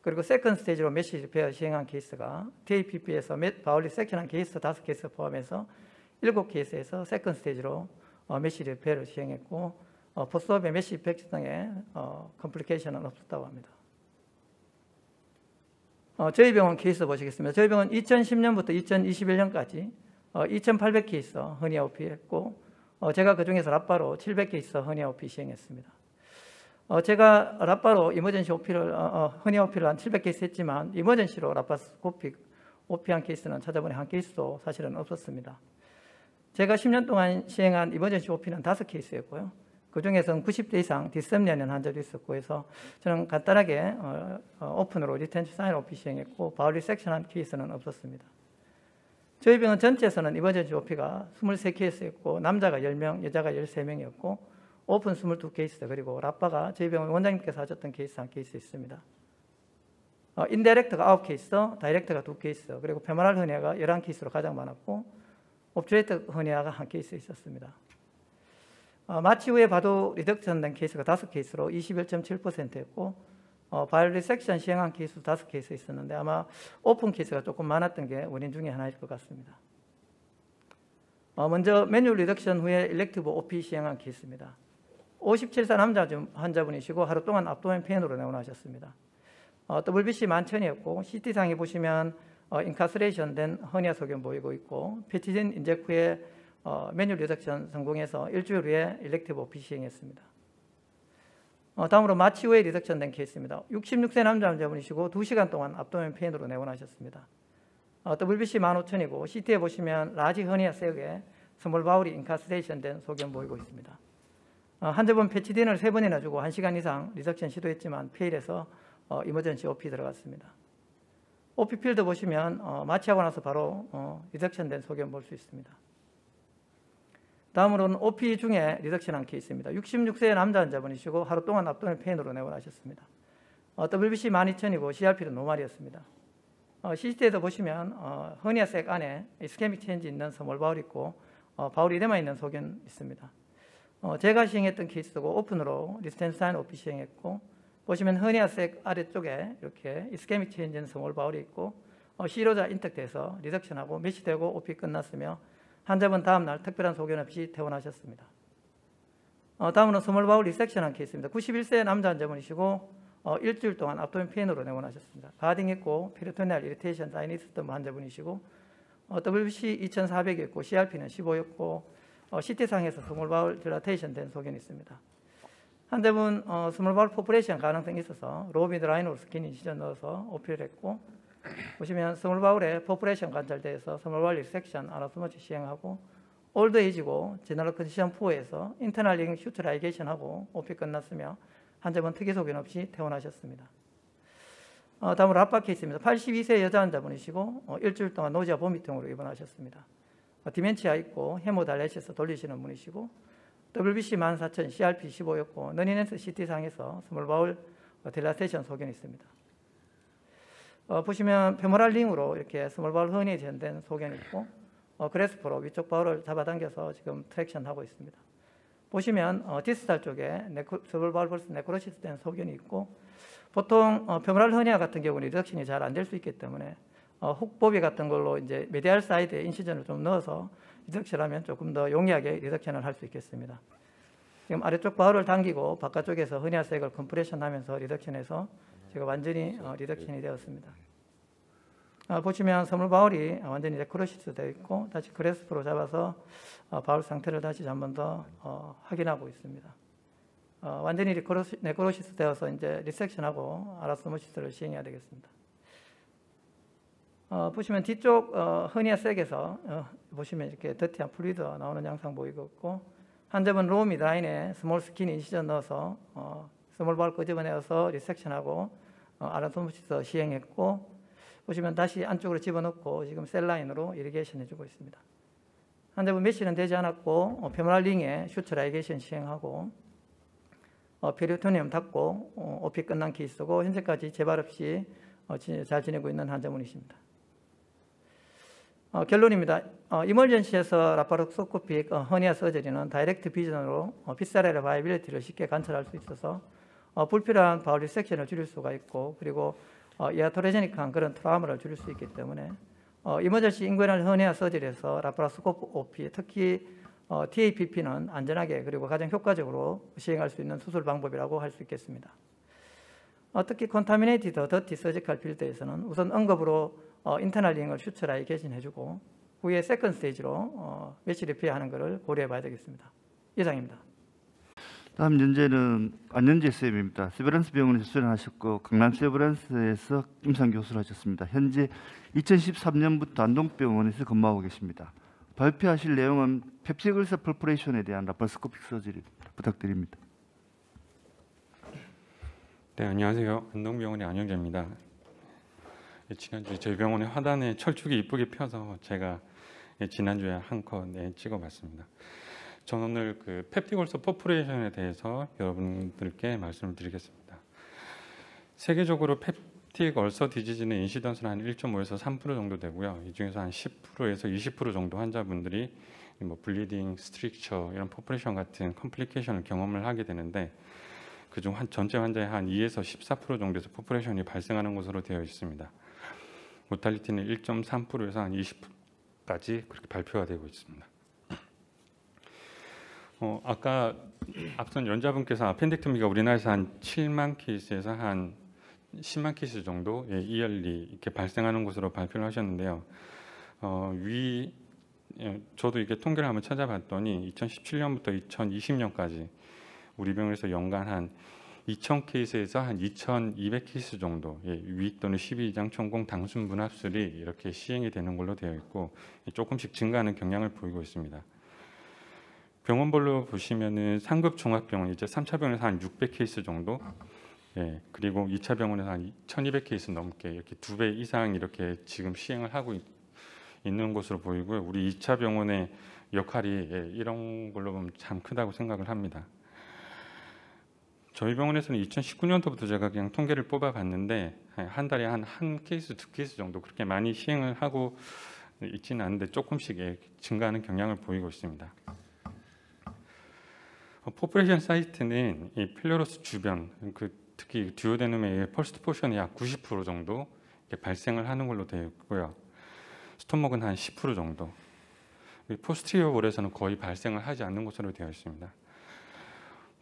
그리고 second stage로 mesh repair 시행한 케이스가 TAPP에서 bowel resection한 케이스 다섯 케이스 포함해서 일곱 케이스에서 second stage로 어, mesh repair를 시행했고 어, post-op의 mesh infection 등의 어, complication은 없었다고 합니다. 어, 저희 병원 케이스 보시겠습니다. 저희 병원 2010년부터 2021년까지 어, 2,800케이스 hernia OP 했고 어, 제가 그 중에서 lapa로 700케이스 hernia OP 시행했습니다. 어, 제가 lapa로 emergency OP를 어, 어, hernia OP를 한 700케이스 했지만 emergency로 laparoscopy OP한 케이스는 찾아보니 한 케이스도 사실은 없었습니다. 제가 10년 동안 시행한 이머전시 오피는 5케이스였고요. 그 중에서는 90대 이상 디스미아는 환자도 있었고 해서 저는 간단하게 오픈으로 Lichtenstein OP 시행했고 bowel resection한 케이스는 없었습니다. 저희 병원 전체에서는 이머전시 오피가 23케이스였고 남자가 10명, 여자가 13명이었고 오픈 22케이스 그리고 lapa가 저희 병원 원장님께서 하셨던 케이스 한 케이스 있습니다. 어, indirect가 9케이스, direct가 2케이스 그리고 femoral hernia가 11케이스로 가장 많았고 obturator hernia가 한 케이스 있었습니다. 어, 마취 후에 바로 reduction 된 케이스가 5케이스로 21.7%였고 어, bowel resection 시행한 케이스 5케이스 있었는데 아마 오픈 케이스가 조금 많았던 게 원인 중에 하나일 것 같습니다. 어, 먼저 manual reduction 후에 elective OP 시행한 케이스입니다. 57세 남자 환자분이시고 하루 동안 abdomen pain으로 내원하셨습니다. 어, WBC 만천이었고 CT상에 보시면 어, incarceration 된 hernia 소견 보이고 있고 pethidine inject 후에 어, manual reduction 성공해서 일주일 후에 elective OP 시행했습니다. 어, 다음으로 마취 후에 reduction 된 케이스입니다. 66세 남자 환자분이시고 2시간 동안 abdomen pain으로 내원하셨습니다. 어, WBC 15,000이고 CT에 보시면 라지 허니아 세역에 small bowel이 incarceration 된 소견 보이고 있습니다. 어, 환자분 pethidine을 세 번이나 주고 1시간 이상 reduction 시도했지만 fail해서 어, emergency OP 들어갔습니다. OP 필드 보시면 어, 마취하고 나서 바로 어, reduction 된 소견 볼 수 있습니다. 다음으로는 OP 중에 reduction한 케이스입니다. 66세 남자 환자분이시고 하루 동안 abdomen pain으로 내원하셨습니다. 어, WBC 12,000이고 CRP는 normal이었습니다. 어, CCT에서 보시면 어, hernia sac 안에 ischemic change 있는 small bowel 있고 어, bowel edema 있는 소견 있습니다. 어, 제가 시행했던 케이스고 오픈으로 Lichtenstein OP 시행했고 보시면 hernia sac 아래쪽에 이렇게 ischemic change 있는 small bowel이 있고 어, serosa intact해서 reduction하고 mesh 대고 OP 끝났으며 환자분 다음 날 특별한 소견 없이 퇴원하셨습니다. 어, 다음으로 small bowel resection한 케이스입니다. 91세 남자 환자분이시고 어, 일주일 동안 abdomen pain으로 내원하셨습니다. vomiting했고 peritoneal irritation sign이 있었던 환자분이시고 어, WBC 2400이었고 CRP는 15였고 어, CT상에서 small bowel dilatation 된 소견이 있습니다. 환자분 어, small bowel perforation 가능성이 있어서 low midline으로 skin incision 넣어서 OP를 했고 보시면 small bowel의 perforation 관찰돼서 small bowel resection anastomosis 시행하고 old age고 general condition poor해서 internal ring suture ligation하고 OP 끝났으며 환자분 특이 소견 없이 퇴원하셨습니다. 어, 다음으로 아빠 케이스입니다. 82세 여자 환자분이시고 어, 일주일 동안 nausea vomiting으로 입원하셨습니다. 어, dementia 있고 hemodialysis 돌리시는 분이시고 WBC 14,000, CRP 15였고 non-enhance CT상에서 small bowel 어, 소견이 있습니다. 어, 보시면 femoral ring으로 이렇게 small bowel herniation된 소견이 있고 어, grasper로 위쪽 bowel을 잡아당겨서 지금 traction 하고 있습니다. 보시면 어, distal 쪽에 necro, small bowel 벌써 necrosis 된 소견이 있고 보통 어, femoral hernia 같은 경우는 reduction이 잘 안 될 수 있기 때문에 어, hook bovie 같은 걸로 이제 medial side에 incision을 좀 넣어서 reduction하면 조금 더 용이하게 reduction을 할 수 있겠습니다. 지금 아래쪽 bowel을 당기고 바깥쪽에서 허니아색을 컴프레션하면서 리덕션해서 제가 완전히 어, reduction이 되었습니다. 아, 보시면 small bowel이 완전히 necrosis 되어 있고 다시 grasper로 잡아서 어, bowel 상태를 다시 한 번더 어, 확인하고 있습니다. 어, 완전히 necrosi, necrosis 되어서 이제 resection하고 anastomosis를 시행해야 되겠습니다. 어, 보시면 뒤쪽 어, 허니아 색에서 어, 보시면 이렇게 dirty한 fluid가 나오는 양상 보이고 있고 환자분은 low midline에 small skin incision 넣어서 어, small bowel 끄집어내어서 resection하고 어, anastomosis 시행했고 보시면 다시 안쪽으로 집어넣고 지금 saline으로 irrigation 해주고 있습니다. 환자분은 mesh는 대지 않았고 어, femoral ring에 suture ligation 시행하고 어, peritoneum 닫고 어, OP 끝난 케이스고 현재까지 재발 없이 어, 지- 잘 지내고 있는 환자분이십니다. 어, 결론입니다. 어, emergency에서 laparoscopic 어, hernia surgery는 direct vision으로 어, viscera의 viability를 쉽게 관찰할 수 있어서 어, 불필요한 bowel resection을 줄일 수가 있고 그리고 어, iatrogenic한 그런 트라우마를 줄일 수 있기 때문에 어, 이머전시 인구널 허니아 서저리에서 라파로스코프 OP 특히 어, TAPP는 안전하게 그리고 가장 효과적으로 시행할 수 있는 수술 방법이라고 할 수 있겠습니다. 어, 특히 contaminated dirty surgical field에서는 우선 응급으로 어, internal ring을 suture ligation해주고 후에 second stage로 어, mesh repair하는 것을 고려해봐야 되겠습니다. 이상입니다. 다음 연자는 안영재 쌤입니다. 세브란스 병원에서 수련하셨고 강남 세브란스에서 임상 교수를 하셨습니다. 현재 2013년부터 안동병원에서 근무하고 계십니다. 발표하실 내용은 펩시글사 퍼포레이션에 대한 laparoscopic surgery 부탁드립니다. 네, 안녕하세요. 안동병원의 안영재입니다. 예, 지난주에 저희 병원에 화단에 철쭉이 이쁘게 펴서 제가 예, 지난주에 한컷 네, 찍어봤습니다. 저는 오늘 그 peptic ulcer perforation에 대해서 여러분들께 말씀을 드리겠습니다. 세계적으로 peptic ulcer disease는 incidence는 한 1.5에서 3% 정도 되고요. 이 중에서 한 10%에서 20% 정도 환자분들이 뭐 bleeding, stricture 이런 perforation 같은 complication을 경험을 하게 되는데 그중 한 전체 환자의 한 2에서 14% 정도에서 포프레이션이 발생하는 것으로 되어 있습니다. mortality는 1.3%에서 한 20까지 그렇게 발표가 되고 있습니다. 어, 아까 앞선 연자분께서 아펜덱토미가 우리나라에서 한 7만 케이스에서 한 10만 케이스 정도 예, 이열리 이렇게 발생하는 것으로 발표를 하셨는데요. 어, 위 예, 저도 이게 통계를 한번 찾아봤더니 2017년부터 2020년까지 우리 병원에서 연간 한 2,000 케이스에서 한 2,200 케이스 정도 예, 위 또는 12장 천공 당순 분합술이 이렇게 시행이 되는 걸로 되어 있고 조금씩 증가하는 경향을 보이고 있습니다. 병원별로 보시면은 상급 종합병원 이제 3차 병원에서 한 600 케이스 정도, 예, 그리고 2차 병원에서 한 1,200 케이스 넘게 이렇게 두 배 이상 이렇게 지금 시행을 하고 있, 있는 것으로 보이고요. 우리 2차 병원의 역할이 예, 이런 걸로 보면 참 크다고 생각을 합니다. 저희 병원에서는 2019년도부터 제가 그냥 통계를 뽑아봤는데 한 달에 한 한 케이스 두 케이스 정도 그렇게 많이 시행을 하고 있지는 않은데 조금씩 예, 증가하는 경향을 보이고 있습니다. 어, perforation site는 이 pylorus 주변 그 특히 duodenum의 first portion이 약 90% 정도 발생을 하는 걸로 되어 있고요. stomach은 한 10% 정도. posterior wall에서는 거의 발생을 하지 않는 것으로 되어 있습니다.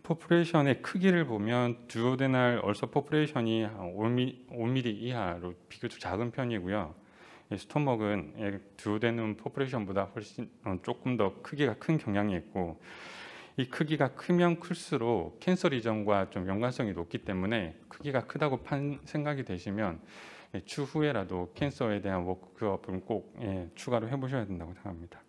포프레이션의 크기를 보면 duodenal ulcer perforation이 5mm 이하로 비교적 작은 편이고요. 예, duodenum perforation보다 훨씬 어, 조금 더 크기가 큰 경향이 있고 이 크기가 크면 클수록 cancer lesion과 좀 연관성이 높기 때문에 크기가 크다고 판 생각이 되시면 예, 추후에라도 cancer에 대한 workup은 꼭 예, 추가로 해보셔야 된다고 생각합니다.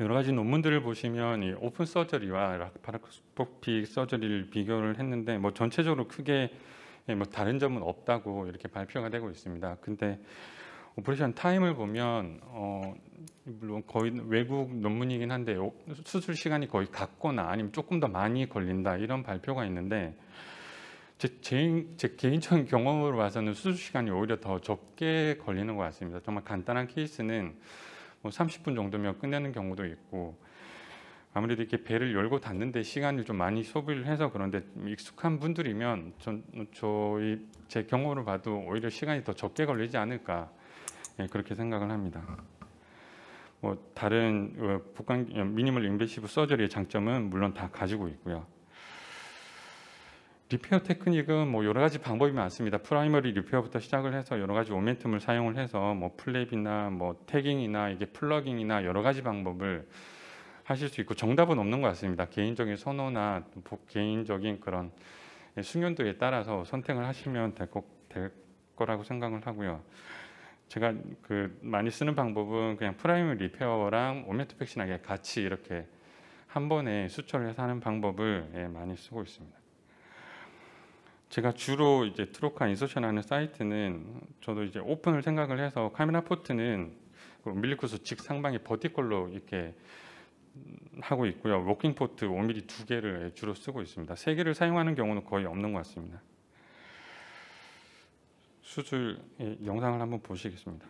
여러 가지 논문들을 보시면 이 open surgery와 laparoscopic surgery를 비교를 했는데 뭐 전체적으로 크게 예, 뭐 다른 점은 없다고 이렇게 발표가 되고 있습니다. 근데 operation time을 보면 어 물론 거의 외국 논문이긴 한데 오- 수술 시간이 거의 같거나 아니면 조금 더 많이 걸린다 이런 발표가 있는데 제, 제, 제 개인적인 경험으로 봐서는 수술 시간이 오히려 더 적게 걸리는 것 같습니다. 정말 간단한 케이스는 뭐 30분 정도면 끝내는 경우도 있고 아무래도 이렇게 배를 열고 닫는데 시간을 좀 많이 소비를 해서 그런데 익숙한 분들이면 전 저희 제 경험으로 봐도 오히려 시간이 더 적게 걸리지 않을까 예, 그렇게 생각을 합니다. 뭐 다른 어, 복강 어, minimal invasive surgery의 장점은 물론 다 가지고 있고요. repair technique은 뭐 여러 가지 방법이 많습니다. primary repair부터 시작을 해서 여러 가지 omentum을 사용을 해서 뭐 flap이나 뭐 tagging이나 이게 plugging이나 여러 가지 방법을 하실 수 있고 정답은 없는 것 같습니다. 개인적인 선호나 보- 개인적인 그런 숙련도에 따라서 선택을 하시면 될것될 거라고 생각을 하고요. 제가 그 많이 쓰는 방법은 그냥 primary repair랑 omentopexy하게 같이 이렇게 한 번에 suture를 해서 하는 방법을 예, 많이 쓰고 있습니다. 제가 주로 이제 trocar insertion하는 site는 저도 이제 open을 생각을 해서 camera port는 그 umbilicus 직 상방에 vertical로 이렇게 하고 있고요. working port 5mm 두 개를 주로 쓰고 있습니다. 세 개를 사용하는 경우는 거의 없는 것 같습니다. 수술 예, 영상을 한번 보시겠습니다.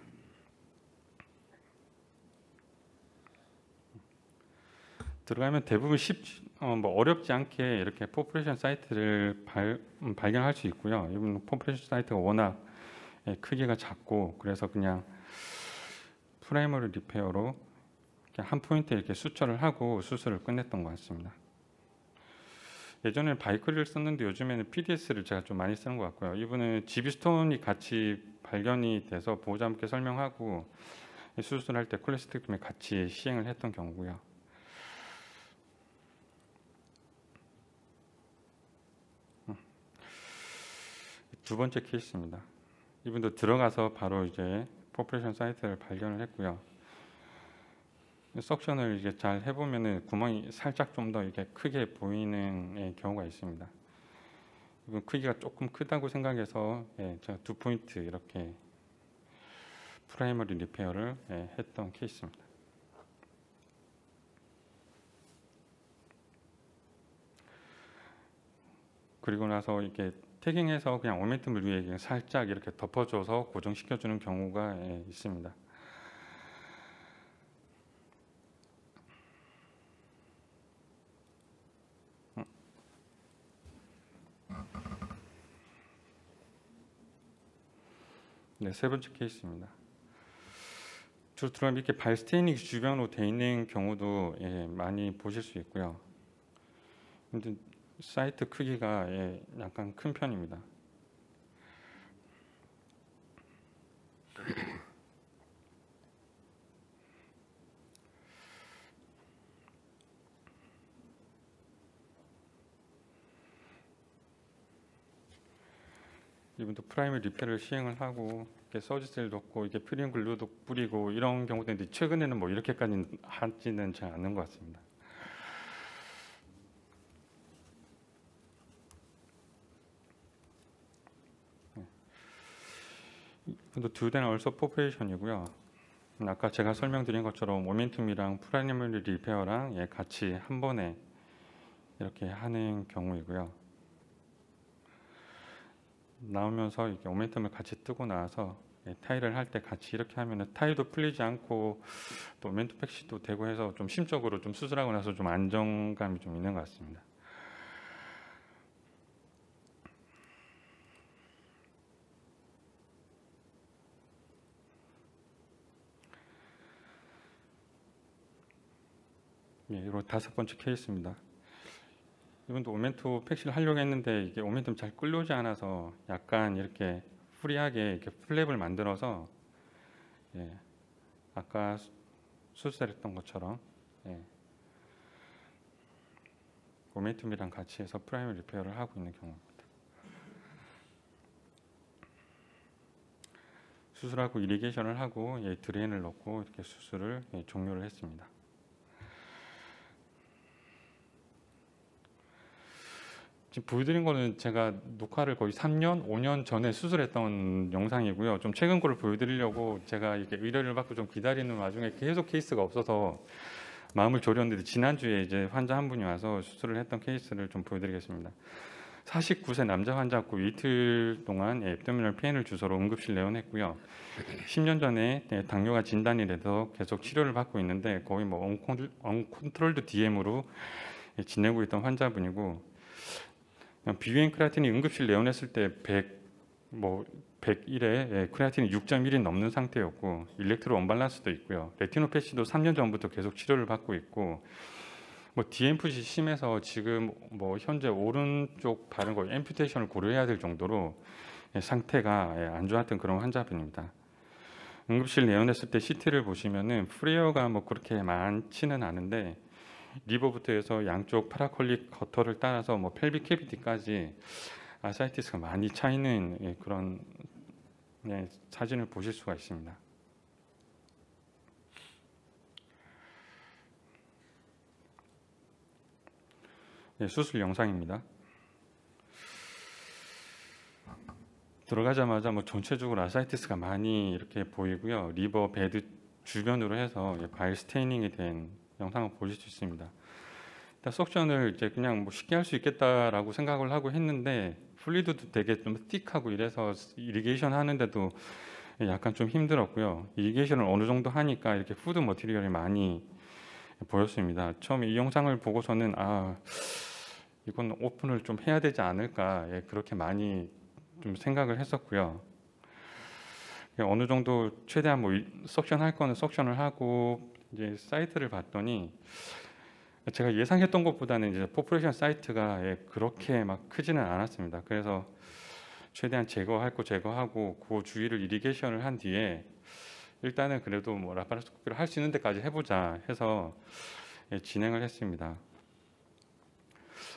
들어가면 대부분 쉽, 어, 뭐 어렵지 않게 이렇게 perforation site를 발, 음, 발견할 수 있고요. 이분 perforation site가 워낙 예, 크기가 작고 그래서 그냥 primary repair로 한 포인트 이렇게 suture를 하고 수술을 끝냈던 것 같습니다. 예전에 Vicryl을 썼는데 요즘에는 PDS를 제가 좀 많이 쓰는 것 같고요. 이분은 GB stone이 같이 발견이 돼서 보호자분께 설명하고 수술할 때 cholecystectomy 같이 시행을 했던 경우고요. 음. 두 번째 케이스입니다. 이분도 들어가서 바로 이제 perforation site를 발견을 했고요. suction을 이게 잘 해보면은 구멍이 살짝 좀 더 이렇게 크게 보이는 예, 경우가 있습니다. 크기가 조금 크다고 생각해서 예, 제가 두 포인트 이렇게 primary repair를 예, 했던 케이스입니다. 그리고 나서 이렇게 tagging해서 그냥 omentum을 위에 그냥 살짝 이렇게 덮어줘서 고정시켜주는 경우가 예, 있습니다. 네, 세 번째 케이스입니다. 주로 들어가면 이렇게 bile staining 주변으로 돼 있는 경우도 예, 많이 보실 수 있고요. 근데 사이트 크기가 예, 약간 큰 편입니다. 이분도 primary repair를 시행을 하고 이렇게 Surgicel 넣고 이렇게 fibrin glue도 뿌리고 이런 경우도 있는데 최근에는 뭐 이렇게까지 하지는 잘 않는 것 같습니다. 네. 이분도 duodenal ulcer perforation이고요. 아까 제가 설명드린 것처럼 omentum이랑 primary repair랑 예, 같이 한 번에 이렇게 하는 경우이고요. 나오면서 이렇게 omentum을 같이 뜨고 나서 예, tie를 할 때 같이 이렇게 하면은 타일도 풀리지 않고 또 omentopexy도 되고 해서 좀 심적으로 좀 수술하고 나서 좀 안정감이 좀 있는 것 같습니다. 예, 이로 다섯 번째 케이스입니다. 이분도 omentopexy를 하려고 했는데 이게 omentum 잘 끌려오지 않아서 약간 이렇게 free하게 이렇게 flap을 만들어서 예, 아까 수- 수술했던 것처럼 예, omentum이랑 같이 해서 primary repair를 하고 있는 경우입니다. 수술하고 irrigation을 하고 예, drain을 넣고 이렇게 수술을 예, 종료를 했습니다. 지금 보여드린 거는 제가 녹화를 거의 3년, 5년 전에 수술했던 영상이고요. 좀 최근 거를 보여드리려고 제가 이렇게 의뢰를 받고 좀 기다리는 와중에 계속 케이스가 없어서 마음을 졸였는데 지난주에 이제 환자 한 분이 와서 수술을 했던 케이스를 좀 보여드리겠습니다. 49세 남자 환자고 이틀 동안 앱도미널 페인을 주소로 응급실 내원했고요. 10년 전에 네, 당뇨가 진단이 돼서 계속 치료를 받고 있는데 거의 뭐 uncontrolled DM으로 지내고 있던 환자분이고 BUN creatinine이 응급실 내원했을 때 100, 뭐 101에 creatinine이 6.1이 넘는 상태였고 electrolyte imbalance도 있고요. retinopathy도 3년 전부터 계속 치료를 받고 있고 뭐 DM foot이 심해서 지금 뭐 현재 오른쪽 발은 거의 amputation을 고려해야 될 정도로 예, 상태가 예, 안 좋았던 그런 환자분입니다. 응급실 내원했을 때 CT를 보시면은 free air가 뭐 그렇게 많지는 않은데 liver부터 해서 양쪽 paracolic gutter를 따라서 뭐 pelvic cavity까지 ascites가 많이 차 있는 예, 그런 네, 사진을 보실 수가 있습니다. 네, 수술 영상입니다. 들어가자마자 뭐 전체적으로 ascites가 많이 이렇게 보이고요. liver bed 주변으로 해서 예, bile staining이 된 영상을 보실 수 있습니다. suction을 이제 그냥 뭐 쉽게 할 수 있겠다라고 생각을 하고 했는데 fluid도 되게 좀 thick하고 이래서 irrigation 하는데도 약간 좀 힘들었고요. irrigation을 어느 정도 하니까 이렇게 food material이 많이 보였습니다. 처음에 이 영상을 보고서는 아 이건 오픈을 좀 해야 되지 않을까 예, 그렇게 많이 좀 생각을 했었고요. 예, 어느 정도 최대한 뭐 이- suction 할 거는 suction을 하고 이제 site를 봤더니 제가 예상했던 것보다는 이제 perforation site가 예, 그렇게 막 크지는 않았습니다. 그래서 최대한 제거할 거 제거하고 그 주위를 irrigation을 한 뒤에 일단은 그래도 뭐 laparoscopy를 할 수 있는 데까지 해보자 해서 예, 진행을 했습니다.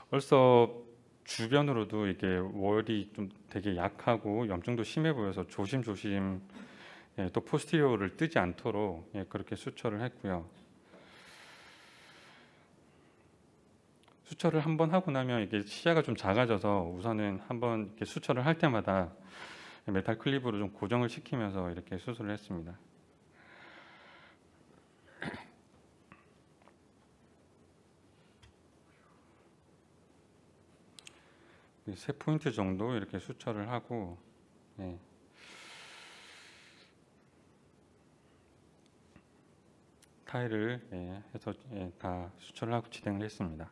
벌써 주변으로도 이게 wall이 좀 되게 약하고 염증도 심해 보여서 조심조심 예, 또 posterior를 뜨지 않도록 예, 그렇게 suture를 했고요. suture를 한 번 하고 나면 이게 시야가 좀 작아져서 우선은 한번 이렇게 suture를 할 때마다 metal clip으로 좀 고정을 시키면서 이렇게 수술을 했습니다. 이세 포인트 정도 이렇게 수처를 하고 예. 타일을 예, 해서 예, 다 수처를 하고 진행을 했습니다.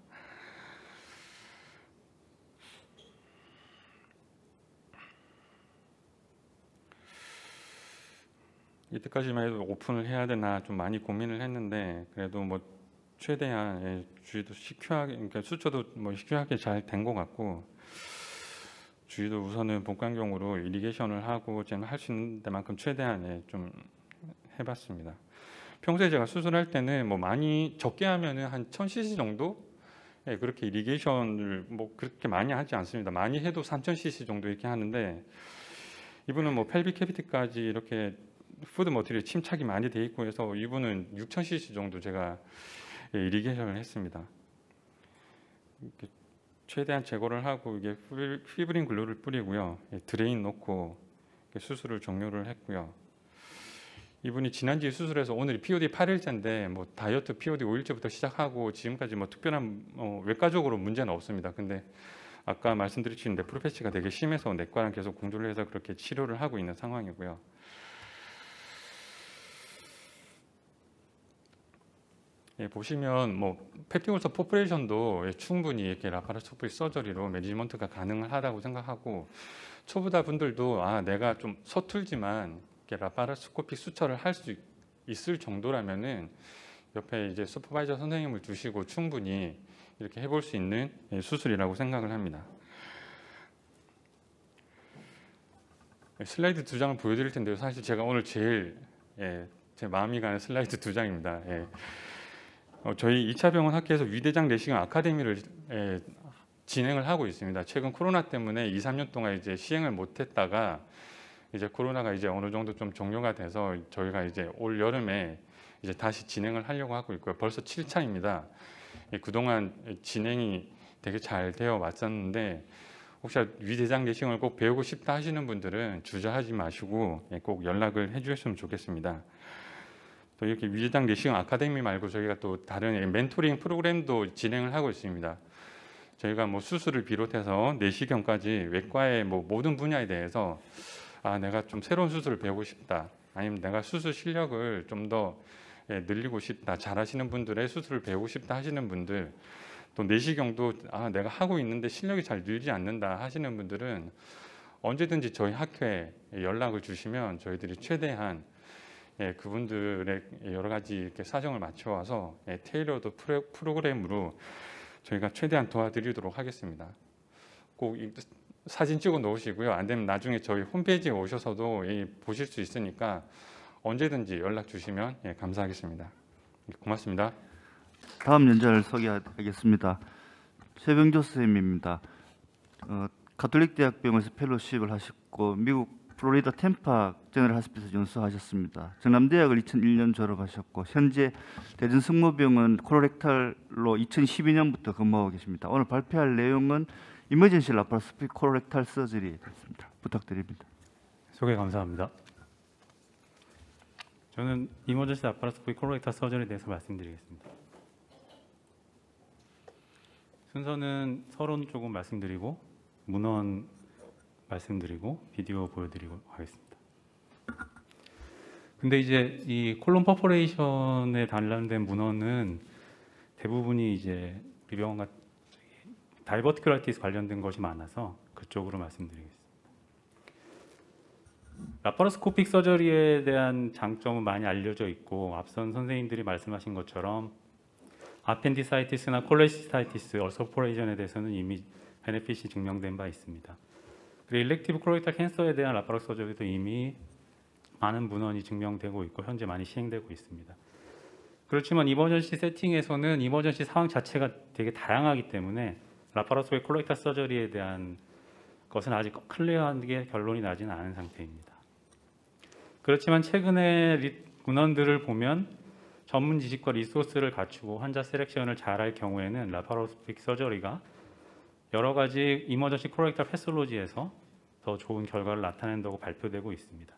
이때까지만 해도 오픈을 해야 되나 좀 많이 고민을 했는데 그래도 뭐 최대한 예, 주의도 시큐하게 그러니까 수처도 뭐 시큐하게 잘 된 것 같고 주의도 우선은 복강경으로 이리게이션을 하고 지금 할 수 있는 데만큼 최대한 예, 좀 해봤습니다. 평소에 제가 수술할 때는 뭐 많이 적게 하면은 한 1000cc 정도 예, 그렇게 이리게이션을 뭐 그렇게 많이 하지 않습니다. 많이 해도 3000cc 정도 이렇게 하는데 이분은 뭐 펠빅 캐비티까지 이렇게 food material 침착이 많이 돼 있고 해서 이분은 6000cc 정도 제가 예, irrigation을 했습니다. 최대한 제거를 하고 이게 fi- fibrin glue를 뿌리고요. 예, drain 놓고 수술을 종료를 했고요. 이분이 지난주에 수술해서 오늘이 POD 8일째인데 뭐 diet POD 5일째부터 시작하고 지금까지 뭐 특별한 어, 외과적으로 문제는 없습니다. 근데 아까 말씀드린 nephropathy가 되게 심해서 내과랑 계속 공조를 해서 그렇게 치료를 하고 있는 상황이고요. 예, 보시면 뭐 펩티골서 포프레이션도 예, 충분히 이렇게 라파라스코피 서저리로 매니지먼트가 가능하다고 생각하고 초보자 분들도 아 내가 좀 서툴지만 라파라스코피 수처를 할 수 있을 정도라면은 옆에 이제 슈퍼바이저 선생님을 두시고 충분히 이렇게 해볼 수 있는 예, 수술이라고 생각을 합니다. 예, 슬라이드 두 장을 보여드릴 텐데요. 사실 제가 오늘 제일 예, 제 마음이 가는 슬라이드 두 장입니다. 예. 어, 저희 2차 병원 학회에서 위대장 내시경 아카데미를 예, 진행을 하고 있습니다. 최근 코로나 때문에 2, 3년 동안 이제 시행을 못했다가 이제 코로나가 이제 어느 정도 좀 종료가 돼서 저희가 이제 올 여름에 이제 다시 진행을 하려고 하고 있고요. 벌써 7차입니다. 그동안 진행이 되게 잘 되어 왔었는데 혹시 위대장 내시경을 꼭 배우고 싶다 하시는 분들은 주저하지 마시고 예, 꼭 연락을 해주셨으면 좋겠습니다. 또 이렇게 위대장 내시경 아카데미 말고 저희가 또 다른 멘토링 프로그램도 진행을 하고 있습니다. 저희가 뭐 수술을 비롯해서 내시경까지 외과의 뭐 모든 분야에 대해서 아 내가 좀 새로운 수술을 배우고 싶다. 아니면 내가 수술 실력을 좀더 예, 늘리고 싶다. 잘하시는 분들의 수술을 배우고 싶다 하시는 분들 또 내시경도 아 내가 하고 있는데 실력이 잘 늘지 않는다 하시는 분들은 언제든지 저희 학회에 연락을 주시면 저희들이 최대한 예, 그분들의 여러 가지 이렇게 사정을 맞춰와서 예, 테일러드 프로, 프로그램으로 저희가 최대한 도와드리도록 하겠습니다. 꼭 이, 사진 찍어 놓으시고요. 안 되면 나중에 저희 홈페이지에 오셔서도 예, 보실 수 있으니까 언제든지 연락 주시면 예, 감사하겠습니다. 예, 고맙습니다. 다음 연자를 소개하겠습니다. 최병조 선생님입니다. 어, 가톨릭 대학병원에서 펠로십을 하셨고 미국 플로리다 템파 제너럴 하스피스 연수하셨습니다. 정남대학을 2001년 졸업하셨고 현재 대전 성모병원 코로렉탈로 2012년부터 근무하고 계십니다. 오늘 발표할 내용은 이머전시 라파로스코픽 코로렉탈 서저리 됐습니다. 부탁드립니다. 소개 감사합니다. 저는 이머전시 아파라스코피 콜렉터 서전에 대해서 말씀드리겠습니다. 순서는 서론 조금 말씀드리고 문헌 말씀드리고 비디오 보여드리고 하겠습니다. 근데 이제 이 colon perforation에 관련된 문헌은 대부분이 이제 우리 병원 같 diverticulitis 관련된 것이 많아서 그쪽으로 말씀드리겠습니다. laparoscopic surgery에 대한 장점은 많이 알려져 있고 앞선 선생님들이 말씀하신 것처럼 appendicitis나 cholecystitis, ulcer perforation에 대해서는 이미 benefit이 증명된 바 있습니다. 그리고 elective colorectal cancer에 대한 라파로스 서저리도 이미 많은 문헌이 증명되고 있고 현재 많이 시행되고 있습니다. 그렇지만 emergency setting에서는 emergency 상황 자체가 되게 다양하기 때문에 laparoscopic colorectal surgery에 대한 것은 아직 clear하게 결론이 나지는 않은 상태입니다. 그렇지만 최근에 리- 문헌들을 보면 전문 지식과 resource를 갖추고 환자 selection을 잘할 경우에는 laparoscopic surgery가 여러 가지 emergency colorectal pathology에서 더 좋은 결과를 나타낸다고 발표되고 있습니다.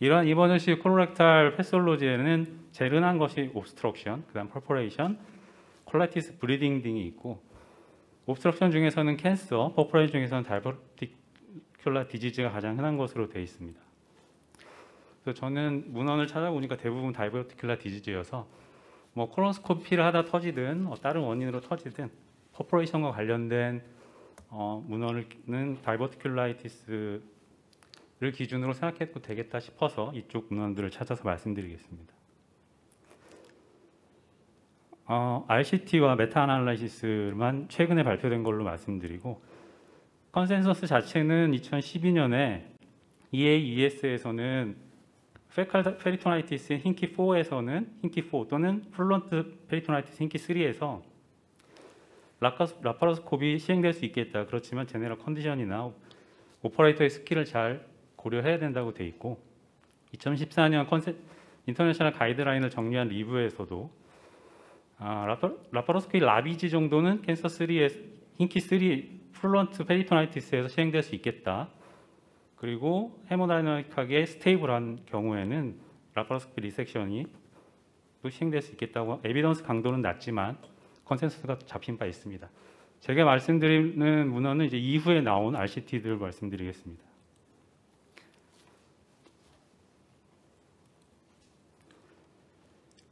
이러한 emergency colorectal pathology에는 흔한 것이 obstruction, 그다음 perforation, colitis bleeding 등이 있고 obstruction 중에서는 cancer, perforation 중에서는 diverticular disease가 가장 흔한 것으로 되어 있습니다. 그래서 저는 문헌을 찾아보니까 대부분 diverticular disease여서 뭐 colonoscopy를 하다 터지든 어, 다른 원인으로 터지든 퍼포레이션과 관련된 어, 문헌은 diverticulitis를 기준으로 생각해도 되겠다 싶어서 이쪽 문헌들을 찾아서 말씀드리겠습니다. 어, RCT와 meta-analysis만 최근에 발표된 걸로 말씀드리고 컨센서스 자체는 2012년에 EAES에서는 peritonitis Hinchey 4에서는 Hinchey 4 또는 purulent peritonitis Hinchey 3에서 laparoscopy 시행될 수 있겠다. 그렇지만 general condition이나 operator의 skill을 잘 고려해야 된다고 돼 있고 2014년 consensus international guideline을 정리한 리뷰에서도 아, lapa, laparoscopy lavage 정도는 cancer 3에 Hinchey 3 purulent peritonitis에서 시행될 수 있겠다. 그리고 hemodynamic하게 stable한 경우에는 laparoscopy resection이 또 시행될 수 있겠다고 evidence 강도는 낮지만 consensus가 잡힌 바 있습니다. 제가 말씀드리는 문헌은 이제 이후에 나온 RCT들을 말씀드리겠습니다.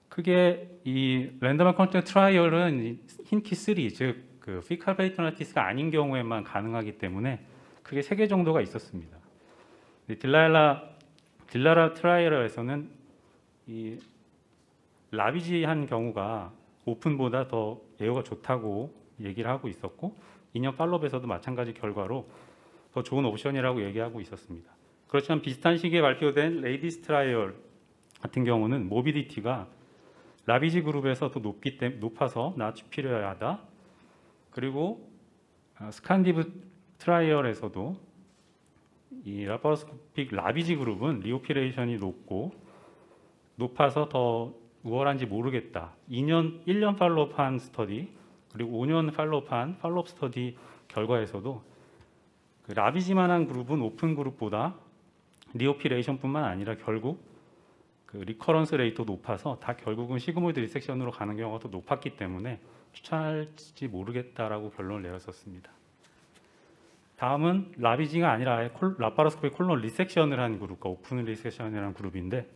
크게 이 랜덤한 컨트롤 트라이얼은 힌키 3, 즉그 피칼 페이토나티스가 아닌 경우에만 가능하기 때문에 크게 세 개 정도가 있었습니다. DILALA DILALA trial에서는 이 lavage한 경우가 open보다 더 예후가 좋다고 얘기를 하고 있었고 2년 follow-up에서도 마찬가지 결과로 더 좋은 옵션이라고 얘기하고 있었습니다. 그렇지만 비슷한 시기에 발표된 LADIES trial 같은 경우는 morbidity가 lavage 그룹에서 더 높기 때 높아서 낫이 필요하다. 그리고 아, SCANDIV trial에서도 이 laparoscopic lavage 그룹은 리오피레이션이 높고 높아서 더 우월한지 모르겠다. 2년 1년 follow한 study 그리고 5년 follow한 follow-up study 결과에서도 그 lavage만 한 그룹은 오픈 그룹보다 reoperation뿐만 아니라 결국 그 recurrence rate 높아서 다 결국은 sigmoid resection으로 가는 경우가 더 높았기 때문에 추천할지 모르겠다라고 결론을 내렸었습니다. 다음은 lavage가 아니라 laparoscopy colon resection을 한 그룹과 open resection이라는 그룹인데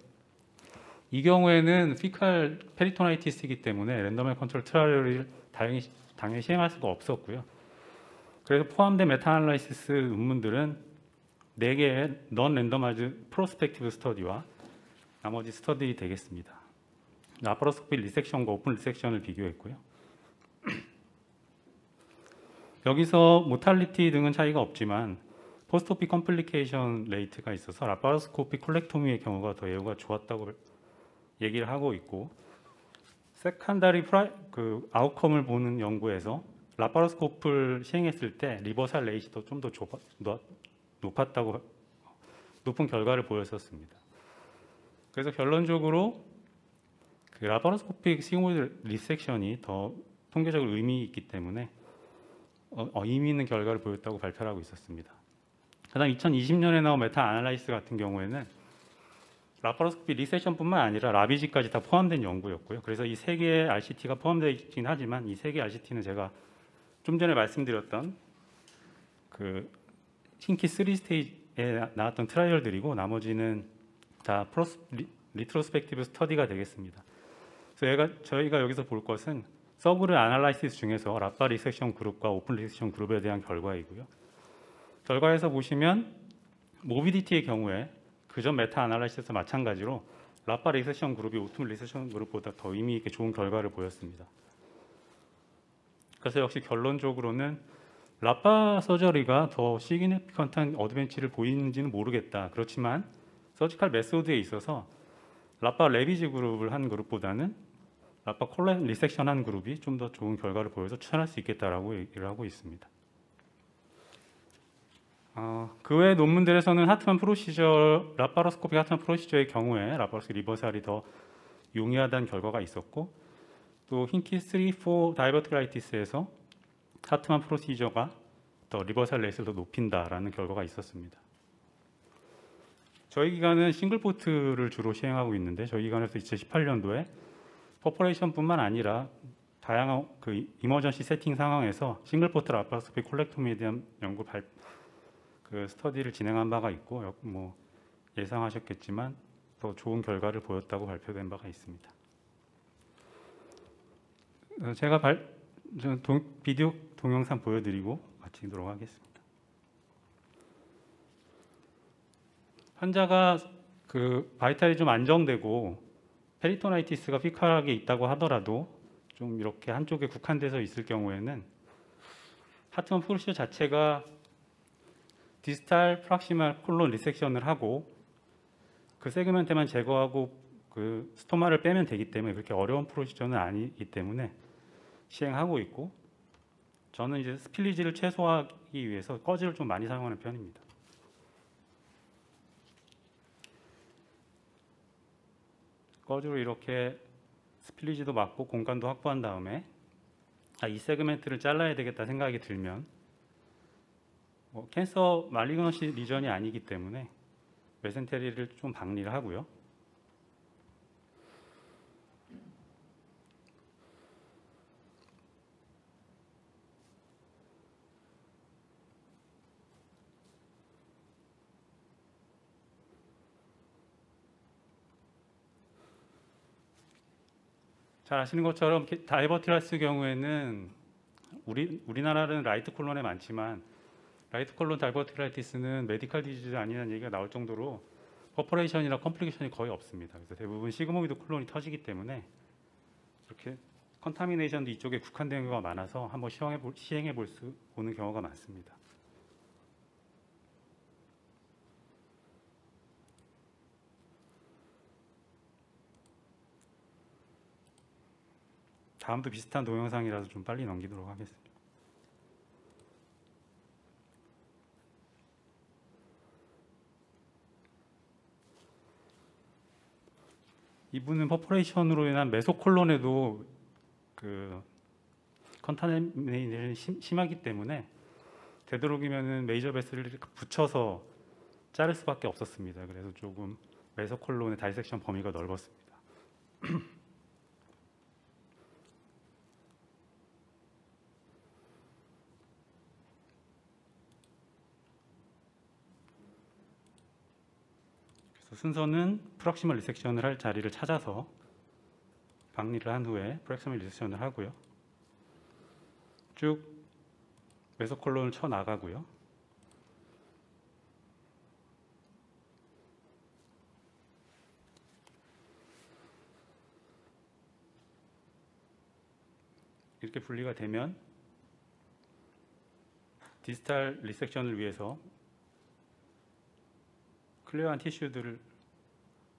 이 경우에는 피칼 페리토나이티스이기 때문에 random control trial을 당연히, 당연히 시행할 수가 없었고요. 그래서 포함된 meta-analysis 논문들은 4개의 non-randomized prospective study와 나머지 스터디 되겠습니다. laparoscopy resection과 open resection을 비교했고요. 여기서 mortality 등은 차이가 없지만 post-op complication rate가 있어서 laparoscopy colectomy의 경우가 더 예후가 좋았다고 얘기를 하고 있고 secondary pri- 그 outcome을 보는 연구에서 laparoscope를 시행했을 때 reversal rate도 좀 더 높았다고 높은 결과를 보였었습니다. 그래서 결론적으로 그 laparoscopic sigmoid resection이 더 통계적으로 의미 있기 때문에 어, 어, 의미 있는 결과를 보였다고 발표를 하고 있었습니다. 그다음 2020년에 나온 meta-analysis 같은 경우에는 laparoscopy resection뿐만 아니라 lavage까지 다 포함된 연구였고요. 그래서 이 세 개의 RCT가 포함되어 있긴 하지만 이 세 개의 RCT는 제가 좀 전에 말씀드렸던 그 Hinchey 3 stage에 나왔던 trial들이고 나머지는 다 pros, re, retrospective study가 되겠습니다. 얘가, 저희가 여기서 볼 것은 subgroup analysis 중에서 lapa resection 그룹과 open resection 그룹에 대한 결과이고요. 결과에서 보시면 morbidity의 경우에 그전 meta analysis 마찬가지로 lapa resection 그룹이 open resection 그룹보다 더 의미 있게 좋은 결과를 보였습니다. 그래서 역시 결론적으로는 lapa surgery가 더 significant한 advantage를 보이는지는 모르겠다. 그렇지만 surgical method에 있어서 lapa lavage 그룹을 한 그룹보다는 lapa colon resection 한 그룹이 좀 더 좋은 결과를 보여서 추천할 수 있겠다라고 얘기를 하고 있습니다. 어, 그 외 논문들에서는 Hartmann procedure laparoscopic Hartmann procedure의 경우에 laparoscopic reversal이 더 용이하다는 결과가 있었고 또 Hinchey 3, 4 diverticulitis에서 Hartmann procedure가 더 reversal rate를 더 높인다라는 결과가 있었습니다. 저희 기관은 single port를 주로 시행하고 있는데 저희 기관에서 2018년도에 perforation뿐만 아니라 다양한 그 emergency setting 상황에서 single port laparoscopic colectomy에 대한 연구 발, 그 study를 진행한 바가 있고 여- 뭐 예상하셨겠지만 더 좋은 결과를 보였다고 발표된 바가 있습니다. 어, 제가 발, 저 동, 비디오 동영상 보여드리고 마치도록 하겠습니다. 환자가 그 vital이 좀 안정되고 페리토나이티스가 피칼하게 있다고 하더라도 좀 이렇게 한쪽에 국한돼서 있을 경우에는 Hartmann procedure 자체가 distal proximal colon resection을 하고 그 segment만 제거하고 그 stoma를 빼면 되기 때문에 그렇게 어려운 procedure는 아니기 때문에 시행하고 있고 저는 이제 spillage를 최소화하기 위해서 거즈를 좀 많이 사용하는 편입니다. 거즈로 이렇게 spillage도 막고 공간도 확보한 다음에 아, 이 세그멘트를 잘라야 되겠다 생각이 들면 뭐 캔서 말리그너시 리전이 아니기 때문에 메센테리를 좀 박리를 하고요. 잘 아시는 것처럼 게- diverticulitis 경우에는 우리 우리나라는 right colon에 많지만 right colon diverticulitis는 medical disease 아니라는 얘기가 나올 정도로 perforation이나 complication이 거의 없습니다. 그래서 대부분 sigmoid colon이 터지기 때문에 이렇게 contamination도 이쪽에 국한된 경우가 많아서 한번 시행해 볼, 시행해 볼수 보는 경우가 많습니다. 다음도 비슷한 동영상이라서 좀 빨리 넘기도록 하겠습니다. 이분은 퍼포레이션으로 인한 mesocolon에도 그 contamination이 심- 심하기 때문에 되도록이면은 major vessel을 붙여서 자를 수밖에 없었습니다. 그래서 조금 mesocolon의 dissection 범위가 넓었습니다. 그래서 순서는 proximal resection을 할 자리를 찾아서 박리를 한 후에 proximal resection을 하고요. 쭉 mesocolon을 쳐 나가고요. 이렇게 분리가 되면 distal resection을 위해서 clear한 tissue들을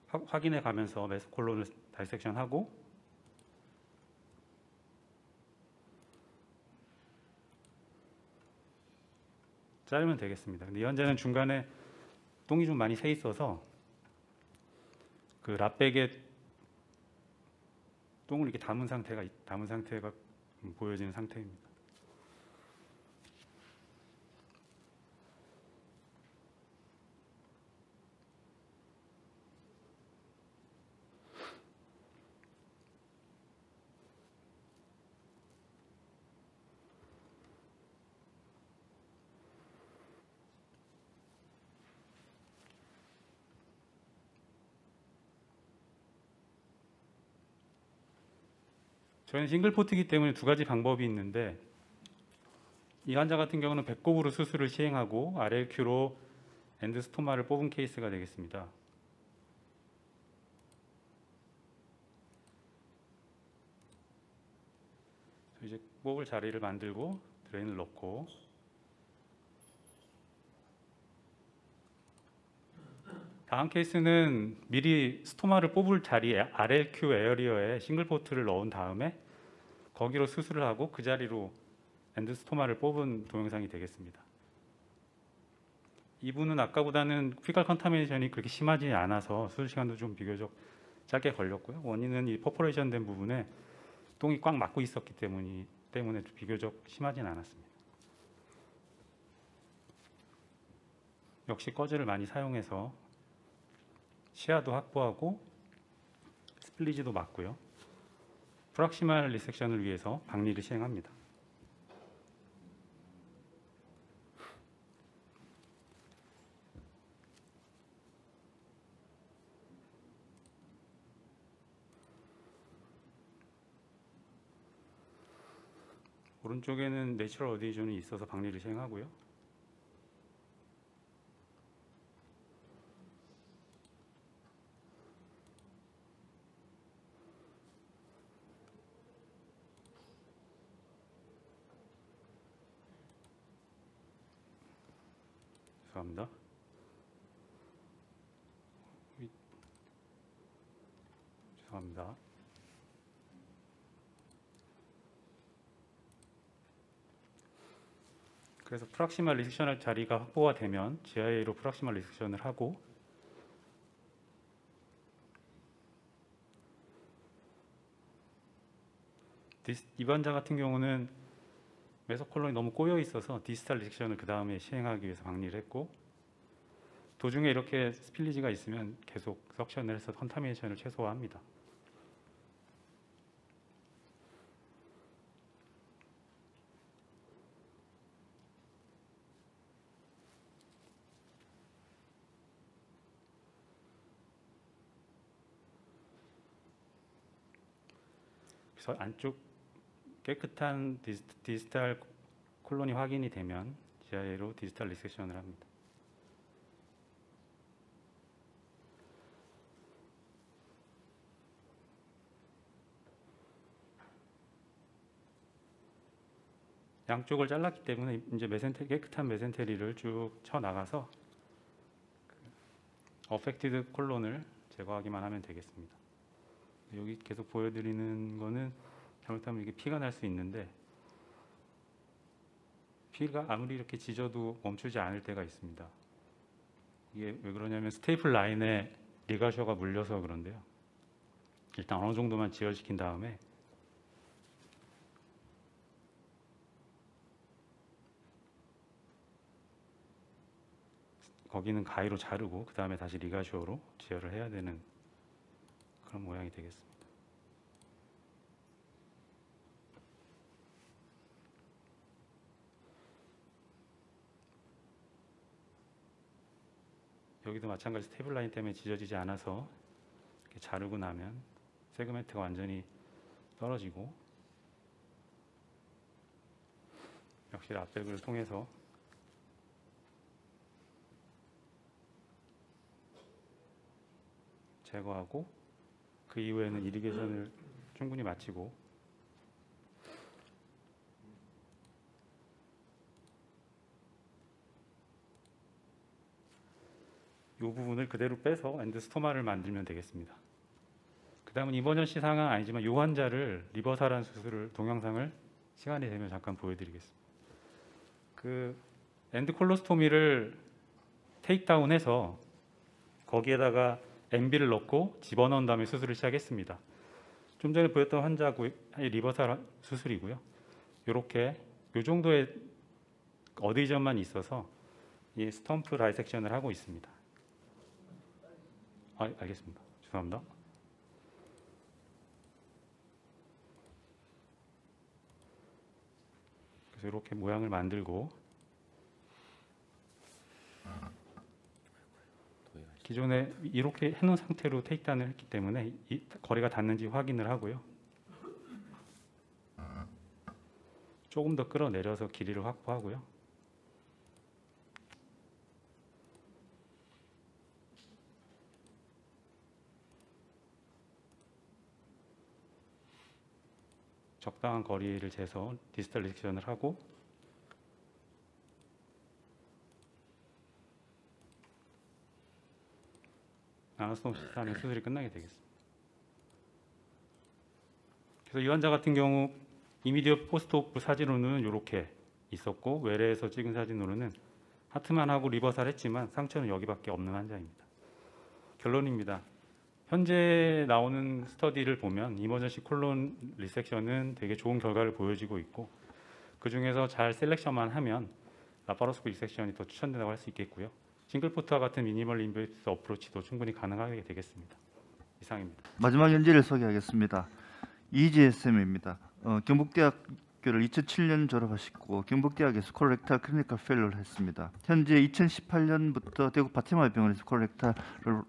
화- 확인해 가면서 mesocolon을 dissection하고 자르면 되겠습니다. 근데 현재는 중간에 똥이 좀 많이 새 있어서 그 lap bag에 똥을 이렇게 담은 상태가 담은 상태가 보여지는 상태입니다. 저희는 single port이기 때문에 두 가지 방법이 있는데 이 환자 같은 경우는 배꼽으로 수술을 시행하고 RLQ로 end stoma를 뽑은 케이스가 되겠습니다. 이제 뽑을 자리를 만들고 drain을 넣고 다음 케이스는 미리 stoma를 뽑을 자리에 RLQ area에 single port를 넣은 다음에 거기로 수술을 하고 그 자리로 end stoma를 뽑은 동영상이 되겠습니다. 이분은 아까보다는 피칼 컨타미네이션이 그렇게 심하지 않아서 수술 시간도 좀 비교적 짧게 걸렸고요. 원인은 이 perforation 된 부분에 똥이 꽉 막고 있었기 때문이 때문에 비교적 심하진 않았습니다. 역시 거즈를 많이 사용해서 시야도 확보하고 spillage도 막고요. proximal resection을 위해서 박리를 시행합니다. 오른쪽에는 natural adhesion이 있어서 박리를 시행하고요. 죄송합니다. 위- 죄송합니다. 그래서 프락시말 리섹션할 자리가 확보가 되면 GIA로 프락시말 리섹션을 하고 이 환자 같은 경우는 mesocolon이 너무 꼬여 있어서 distal resection을 그 다음에 시행하기 위해서 박리를 했고 도중에 이렇게 spillage가 있으면 계속 suction을 해서 contamination을 최소화합니다. 안쪽 깨끗한 dis, distal colon이 확인이 되면 GIA로 distal resection을 합니다. 양쪽을 잘랐기 때문에 이제 mesente 깨끗한 mesentery를 쭉 쳐 나가서 affected colon을 제거하기만 하면 되겠습니다. 여기 계속 보여드리는 거는 잘못하면 이게 피가 날 수 있는데 피가 아무리 이렇게 짖어도 멈추지 않을 때가 있습니다. 이게 왜 그러냐면 스테이플 라인에 리가쇼가 물려서 그런데요. 일단 어느 정도만 지혈시킨 다음에 거기는 가위로 자르고 그 다음에 다시 LigaSure로 지혈을 해야 되는 그런 모양이 되겠습니다. 여기도 마찬가지 staple line 때문에 지져지지 않아서 자르고 나면 segment가 완전히 떨어지고 역시 lap bag을 통해서 제거하고 그 이후에는 irrigation을 충분히 마치고 이 부분을 그대로 빼서 end stoma를 만들면 되겠습니다. 그 다음은 이번 전시 상황 아니지만 이 환자를 reversal한 수술을 동영상을 시간이 되면 잠깐 보여드리겠습니다. 그 end colostomy를 takedown해서 거기에다가 anvil를 넣고 집어넣은 다음에 수술을 시작했습니다. 좀 전에 보였던 환자의 reversal 수술이고요. 이렇게 이 정도의 adhesion만 있어서 이 stump dissection을 하고 있습니다. 아, 알겠습니다. 죄송합니다. 그래서 이렇게 모양을 만들고 기존에 이렇게 해놓은 상태로 테이크다운을 했기 때문에 이 거리가 닿는지 확인을 하고요. 조금 더 끌어내려서 길이를 확보하고요. 적당한 거리를 재서 distal resection을 하고 anastomosis 수술이 끝나게 되겠습니다. 그래서 이 환자 같은 경우 immediate postop 사진으로는 이렇게 있었고 외래에서 찍은 사진으로는 Hartmann 하고 reversal 했지만 상처는 여기밖에 없는 환자입니다. 결론입니다. 현재 나오는 스터디를 보면 emergency colon resection은 되게 좋은 결과를 보여지고 있고 그 중에서 잘 selection만 하면 laparoscopic resection이 더 추천된다고 할 수 있겠고요. single port와 같은 minimal invasive approach도 충분히 가능하게 되겠습니다. 이상입니다. 마지막 연자를 소개하겠습니다. 이희재 선생님입니다. 어, 경북대학교를 2007년 졸업하시고 경북대학에서 colorectal clinical fellow를 했습니다. 현재 2018년부터 대구 파티마 병원에서 colorectal을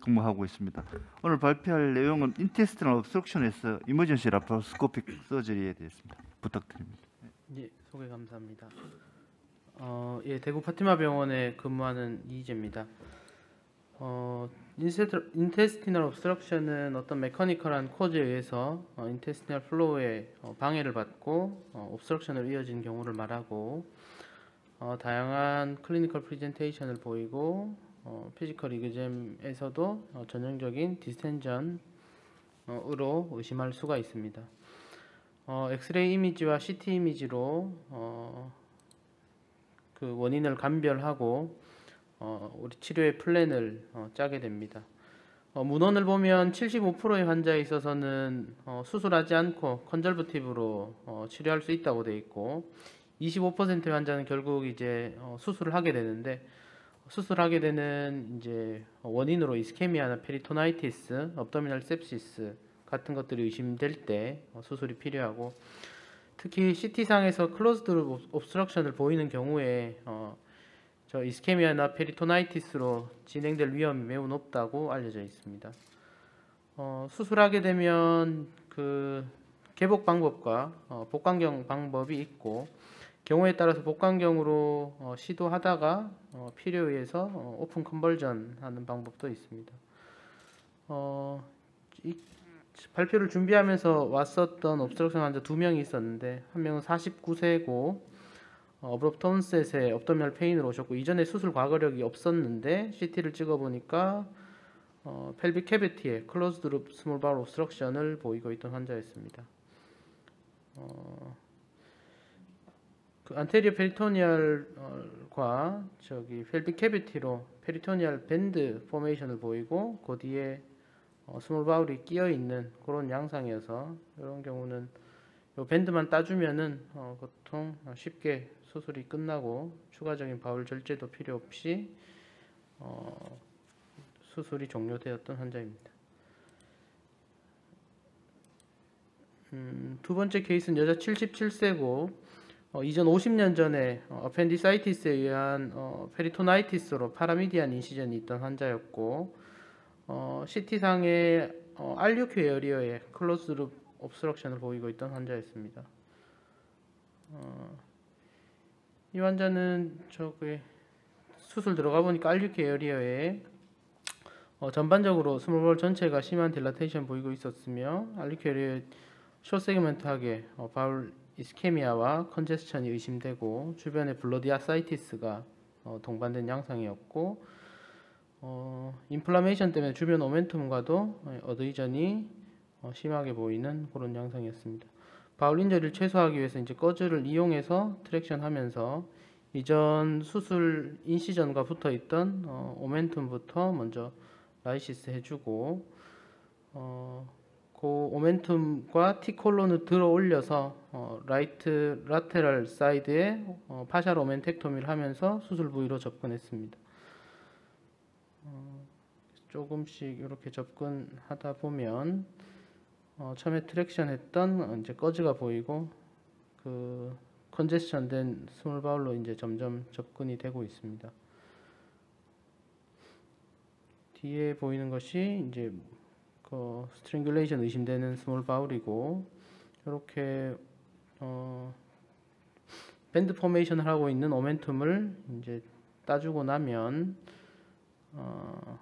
근무하고 있습니다. 오늘 발표할 내용은 intestinal obstruction에서 emergency laparoscopic surgery에 대해서입니다. 부탁드립니다. 예, 소개 감사합니다. 어, 예, 대구 파티마 병원에 근무하는 이희재입니다. 어, intestinal obstruction은 어떤 mechanical한 cause에 의해서 어, intestinal flow에 어, 방해를 받고 어, obstruction으로 이어진 경우를 말하고 어, 다양한 clinical presentation을 보이고 어, physical exam에서도 어, 전형적인 distension으로 의심할 수가 있습니다. 어, 엑스레이 이미지와 CT 이미지로 어, 그 원인을 감별하고 어, 우리 치료의 플랜을 어, 짜게 됩니다. 어, 문헌을 보면 75%의 환자에 있어서는 어, 수술하지 않고 conservative로 어, 치료할 수 있다고 돼 있고 25%의 환자는 결국 이제 어, 수술을 하게 되는데 수술하게 되는 이제 원인으로 이스케미아나 페리토나이티스, 업도미널 sepsis 같은 것들이 의심될 때 어, 수술이 필요하고 특히 CT상에서 closed obstruction을 보이는 경우에 어, 저 ischemia나 peritonitis로 진행될 위험이 매우 높다고 알려져 있습니다. 어, 수술하게 되면 그 개복 방법과 어, 복강경 방법이 있고 경우에 따라서 복강경으로 어, 시도하다가 어, 필요에 의해서 어, open conversion 하는 방법도 있습니다. 어, 이 발표를 준비하면서 왔었던 obstruction 환자 두 명이 있었는데 한 명은 49세고 abrupt onset의 abdominal pain으로 오셨고 이전에 수술 과거력이 없었는데 CT를 찍어보니까 어, pelvic cavity에 closed loop small bowel obstruction을 보이고 있던 환자였습니다. 어, 그 anterior peritoneum과 저기 pelvic cavity로 peritoneal band formation을 보이고 그 뒤에 어, small bowel이 끼어 있는 그런 양상이어서 이런 경우는 요 band만 따주면은 어, 보통 쉽게 수술이 끝나고 추가적인 bowel 절제도 필요 없이 어, 수술이 종료되었던 환자입니다. 음, 두 번째 케이스는 여자 77세고 어, 이전 50년 전에 어, appendicitis에 의한 어, peritonitis로 paramedian incision이 있던 환자였고 어, CT상의 어, RLQ area에 closed obstruction을 보이고 있던 환자였습니다. 어, 이 환자는 저기 수술 들어가 보니까 RUQ area에 어, 전반적으로 small bowel 전체가 심한 dilatation 보이고 있었으며 RUQ area short segment하게 어, bowel ischemia와 congestion이 의심되고 주변에 bloody ascites가 어, 동반된 양상이었고 어, inflammation 때문에 주변 omentum과도 adhesion이 어, 심하게 보이는 그런 양상이었습니다. bowel injury를 최소화하기 위해서 이제 거즈를 이용해서 traction 하면서 이전 수술 incision과 붙어 있던 어, omentum부터 먼저 lysis 해주고 어, 그 오멘툼과 T 콜론을 들어 올려서 어, right lateral side에 어, partial omentectomy를 하면서 수술 부위로 접근했습니다. 어, 조금씩 이렇게 접근하다 보면 어, 처음에 traction 했던 어, 이제 거즈가 보이고 그 congestion된 small bowel로 이제 점점 접근이 되고 있습니다. 뒤에 보이는 것이 이제 그 strangulation 의심되는 small bowel이고 이렇게 어 band formation을 하고 있는 omentum을 이제 따주고 나면 어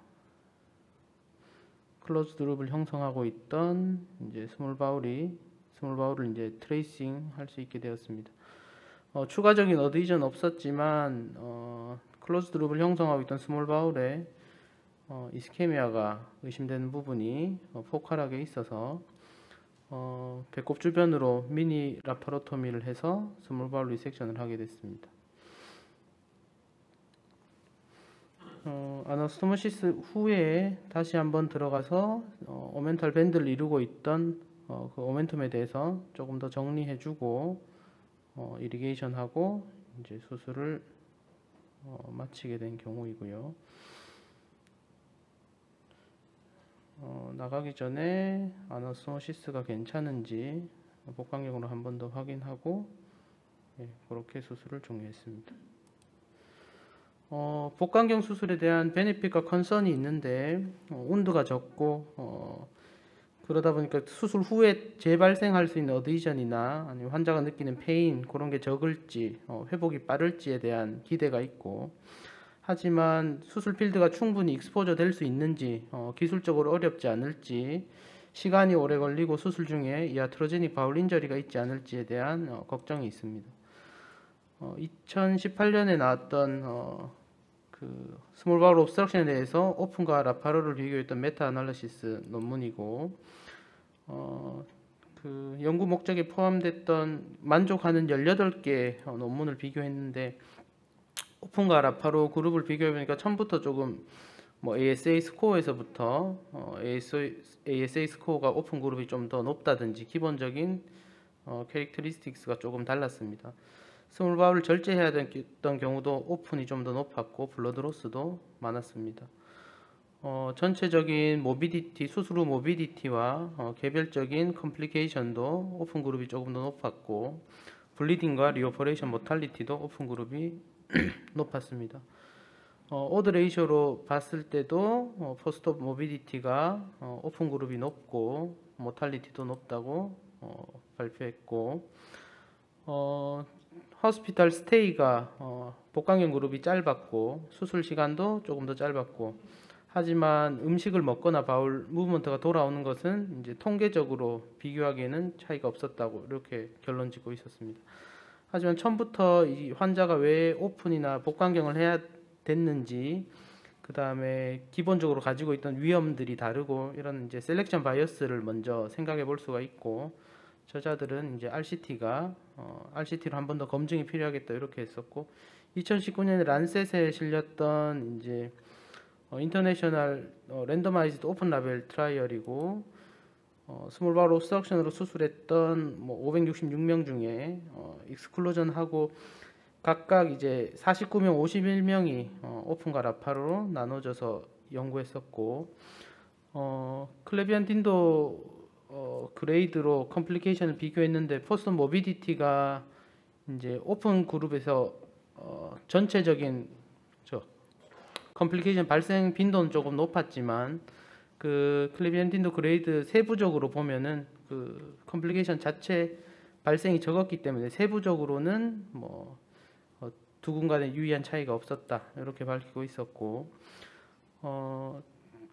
closed loop을 형성하고 있던 이제 small bowel이 small bowel을 이제 tracing 할 수 있게 되었습니다. 어, 추가적인 adhesion 없었지만 어, closed loop을 형성하고 있던 small bowel에 어, ischemia가 의심되는 부분이 어, 포칼하게 있어서 어, 배꼽 주변으로 mini laparotomy를 해서 small bowel resection을 하게 됐습니다. 어, 아나스토모시스 후에 다시 한번 들어가서 어, 오멘탈 밴드를 이루고 있던 어, 그 오멘텀에 대해서 조금 더 정리해주고 어, 이리게이션하고 이제 수술을 어, 마치게 된 경우이고요. 어, 나가기 전에 아나스토모시스가 괜찮은지 복강경으로 한 번 더 확인하고 예, 그렇게 수술을 종료했습니다. 어, 복강경 수술에 대한 benefit과 concern이 있는데 어, wound가 적고 어, 그러다 보니까 수술 후에 재발생할 수 있는 adhesion이나 아니면 환자가 느끼는 pain 그런 게 적을지 어, 회복이 빠를지에 대한 기대가 있고 하지만 수술 field가 충분히 exposure 될 수 있는지 어, 기술적으로 어렵지 않을지 시간이 오래 걸리고 수술 중에 iatrogenic bowel injury가 있지 않을지에 대한 어, 걱정이 있습니다. 어, 2018년에 나왔던 어, 그 small bowel obstruction에 대해서 open과 laparo를 비교했던 meta analysis 논문이고 어, 그 연구 목적에 포함됐던 만족하는 18개 어, 논문을 비교했는데 open과 laparo 그룹을 비교해 보니까 처음부터 조금 뭐 ASA 스코어에서부터 어, ASA, ASA 스코어가 오픈 그룹이 좀 더 높다든지 기본적인 어, characteristics가 조금 달랐습니다. small bowel을 절제해야 됐던 경우도 open이 좀 더 높았고 blood loss도 많았습니다. 어, 전체적인 morbidity 수술 후 morbidity와 어, 개별적인 complication도 open 그룹이 조금 더 높았고 bleeding과 reoperation mortality도 open 그룹이 높았습니다. 어, odds ratio로 봤을 때도 어, post-op morbidity가 어, 오픈 그룹이 높고 mortality도 높다고 어, 발표했고 어, hospital stay가 어, 복강경 그룹이 짧았고 수술 시간도 조금 더 짧았고 하지만 음식을 먹거나 bowel movement가 돌아오는 것은 이제 통계적으로 비교하기에는 차이가 없었다고 이렇게 결론 짓고 있었습니다. 하지만 처음부터 이 환자가 왜 open이나 복강경을 해야 됐는지 그 다음에 기본적으로 가지고 있던 위험들이 다르고 이런 이제 selection bias를 먼저 생각해 볼 수가 있고 저자들은 이제 RCT가 어, RCT로 한 번 더 검증이 필요하겠다 이렇게 했었고 2019년에 Lancet에 실렸던 이제 어, international 어, randomized open label trial이고 어, small bowel obstruction으로 수술했던 뭐 566명 중에 어, exclusion하고 각각 이제 49명, 51명이 어, open과 laparo 나눠져서 연구했었고 어, Clavien-Dindo 어, grade로 complication을 비교했는데 post morbidity가 이제 오픈 그룹에서 어, 전체적인 저 complication 발생 빈도는 조금 높았지만 그 Clavien-Dindo grade 세부적으로 보면은 그 complication 자체 발생이 적었기 때문에 세부적으로는 뭐 어, 두군 간에 유의한 차이가 없었다. 이렇게 밝히고 있었고 어,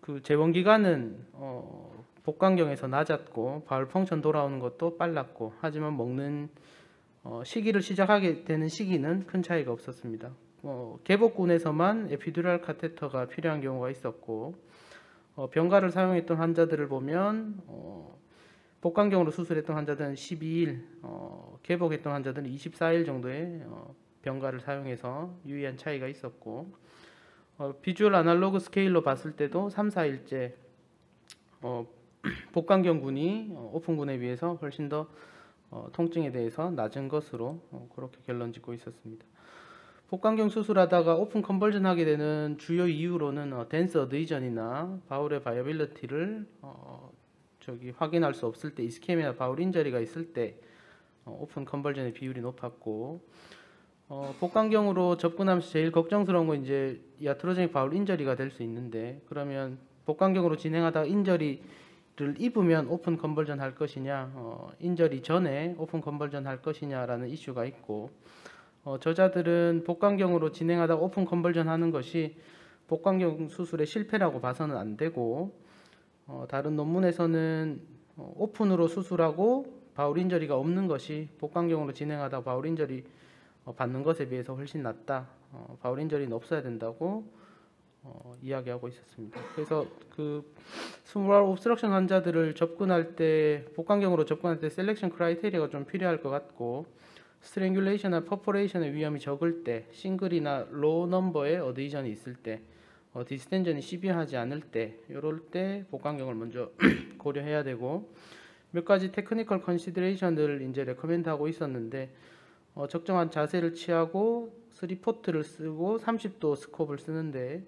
그 재원 기간은 어, 복강경에서 낮았고 바울 펑션 돌아오는 것도 빨랐고 하지만 먹는 어, 시기를 시작하게 되는 시기는 큰 차이가 없었습니다. 어, 개복군에서만 에피듀랄 카테터가 필요한 경우가 있었고 어, 병가를 사용했던 환자들을 보면 어, 복강경으로 수술했던 환자들은 12일, 어, 개복했던 환자들은 24일 정도의 어, 병가를 사용해서 유의한 차이가 있었고 어, visual analog scale로 봤을 때도 3, 4일째 어, 복강경군이 어, open군에 비해서 훨씬 더 어, 통증에 대해서 낮은 것으로 어, 그렇게 결론 짓고 있었습니다. 복강경 수술하다가 open conversion 하게 되는 주요 이유로는 어, dense adhesion이나 bowel의 viability를 어, 저기 확인할 수 없을 때 ischemia나 bowel injury가 있을 때 어, open conversion의 비율이 높았고 어, 복강경으로 접근하면서 제일 걱정스러운 건 이제 iatrogenic bowel injury가 될 수 있는데 그러면 복강경으로 진행하다가 injury를 입으면 open conversion 할 것이냐 어, injury 전에 open conversion 할 것이냐라는 이슈가 있고 어, 저자들은 복강경으로 진행하다 open conversion 하는 것이 복강경 수술의 실패라고 봐서는 안 되고 어, 다른 논문에서는 어, open으로 수술하고 bowel injury가 없는 것이 복강경으로 진행하다 bowel injury 어, 받는 것에 비해서 훨씬 낫다. 어, bowel injury는 없어야 된다고 어, 이야기하고 있었습니다. 그래서 그 small obstruction 환자들을 접근할 때 복강경으로 접근할 때 selection criteria가 좀 필요할 것 같고 strangulation이나 perforation의 위험이 적을 때 single이나 low number의 adhesion이 있을 때 어, distension이 severe하지 않을 때 이럴 때 복강경을 먼저 고려해야 되고 몇 가지 technical consideration을 이제 recommend하고 있었는데 어, 적정한 자세를 취하고 3 port를 쓰고 30도 scope을 쓰는데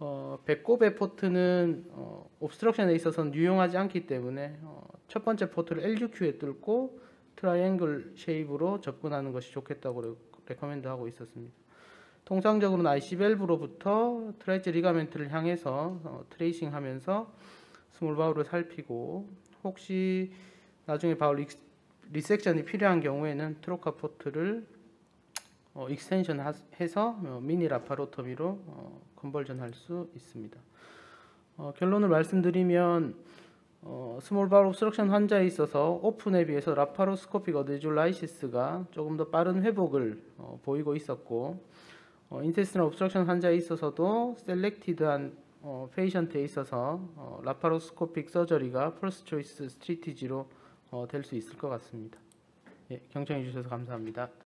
어, 배꼽의 port는 어, obstruction에 있어서는 유용하지 않기 때문에 어, 첫 번째 port를 LUQ에 뚫고 triangle shape으로 접근하는 것이 좋겠다고 레, recommend하고 있었습니다. 통상적으로는 IC 밸브로부터 트라이즈 리가멘트를 향해서 어, tracing하면서 small bowel을 살피고 혹시 나중에 bowel ex- resection이 필요한 경우에는 trocar port를 어, extension 하- 해서 어, mini laparotomy로 어, conversion 할 수 있습니다. 어, 결론을 말씀드리면 어, small bowel obstruction 환자에 있어서 open에 비해서 laparoscopic adhesiolysis가 조금 더 빠른 회복을 어, 보이고 있었고 어, intestinal obstruction 환자에 있어서도 selected한 어, patient에 있어서 어, laparoscopic surgery가 first choice strategy로 어, 될 수 있을 것 같습니다. 예, 경청해 주셔서 감사합니다.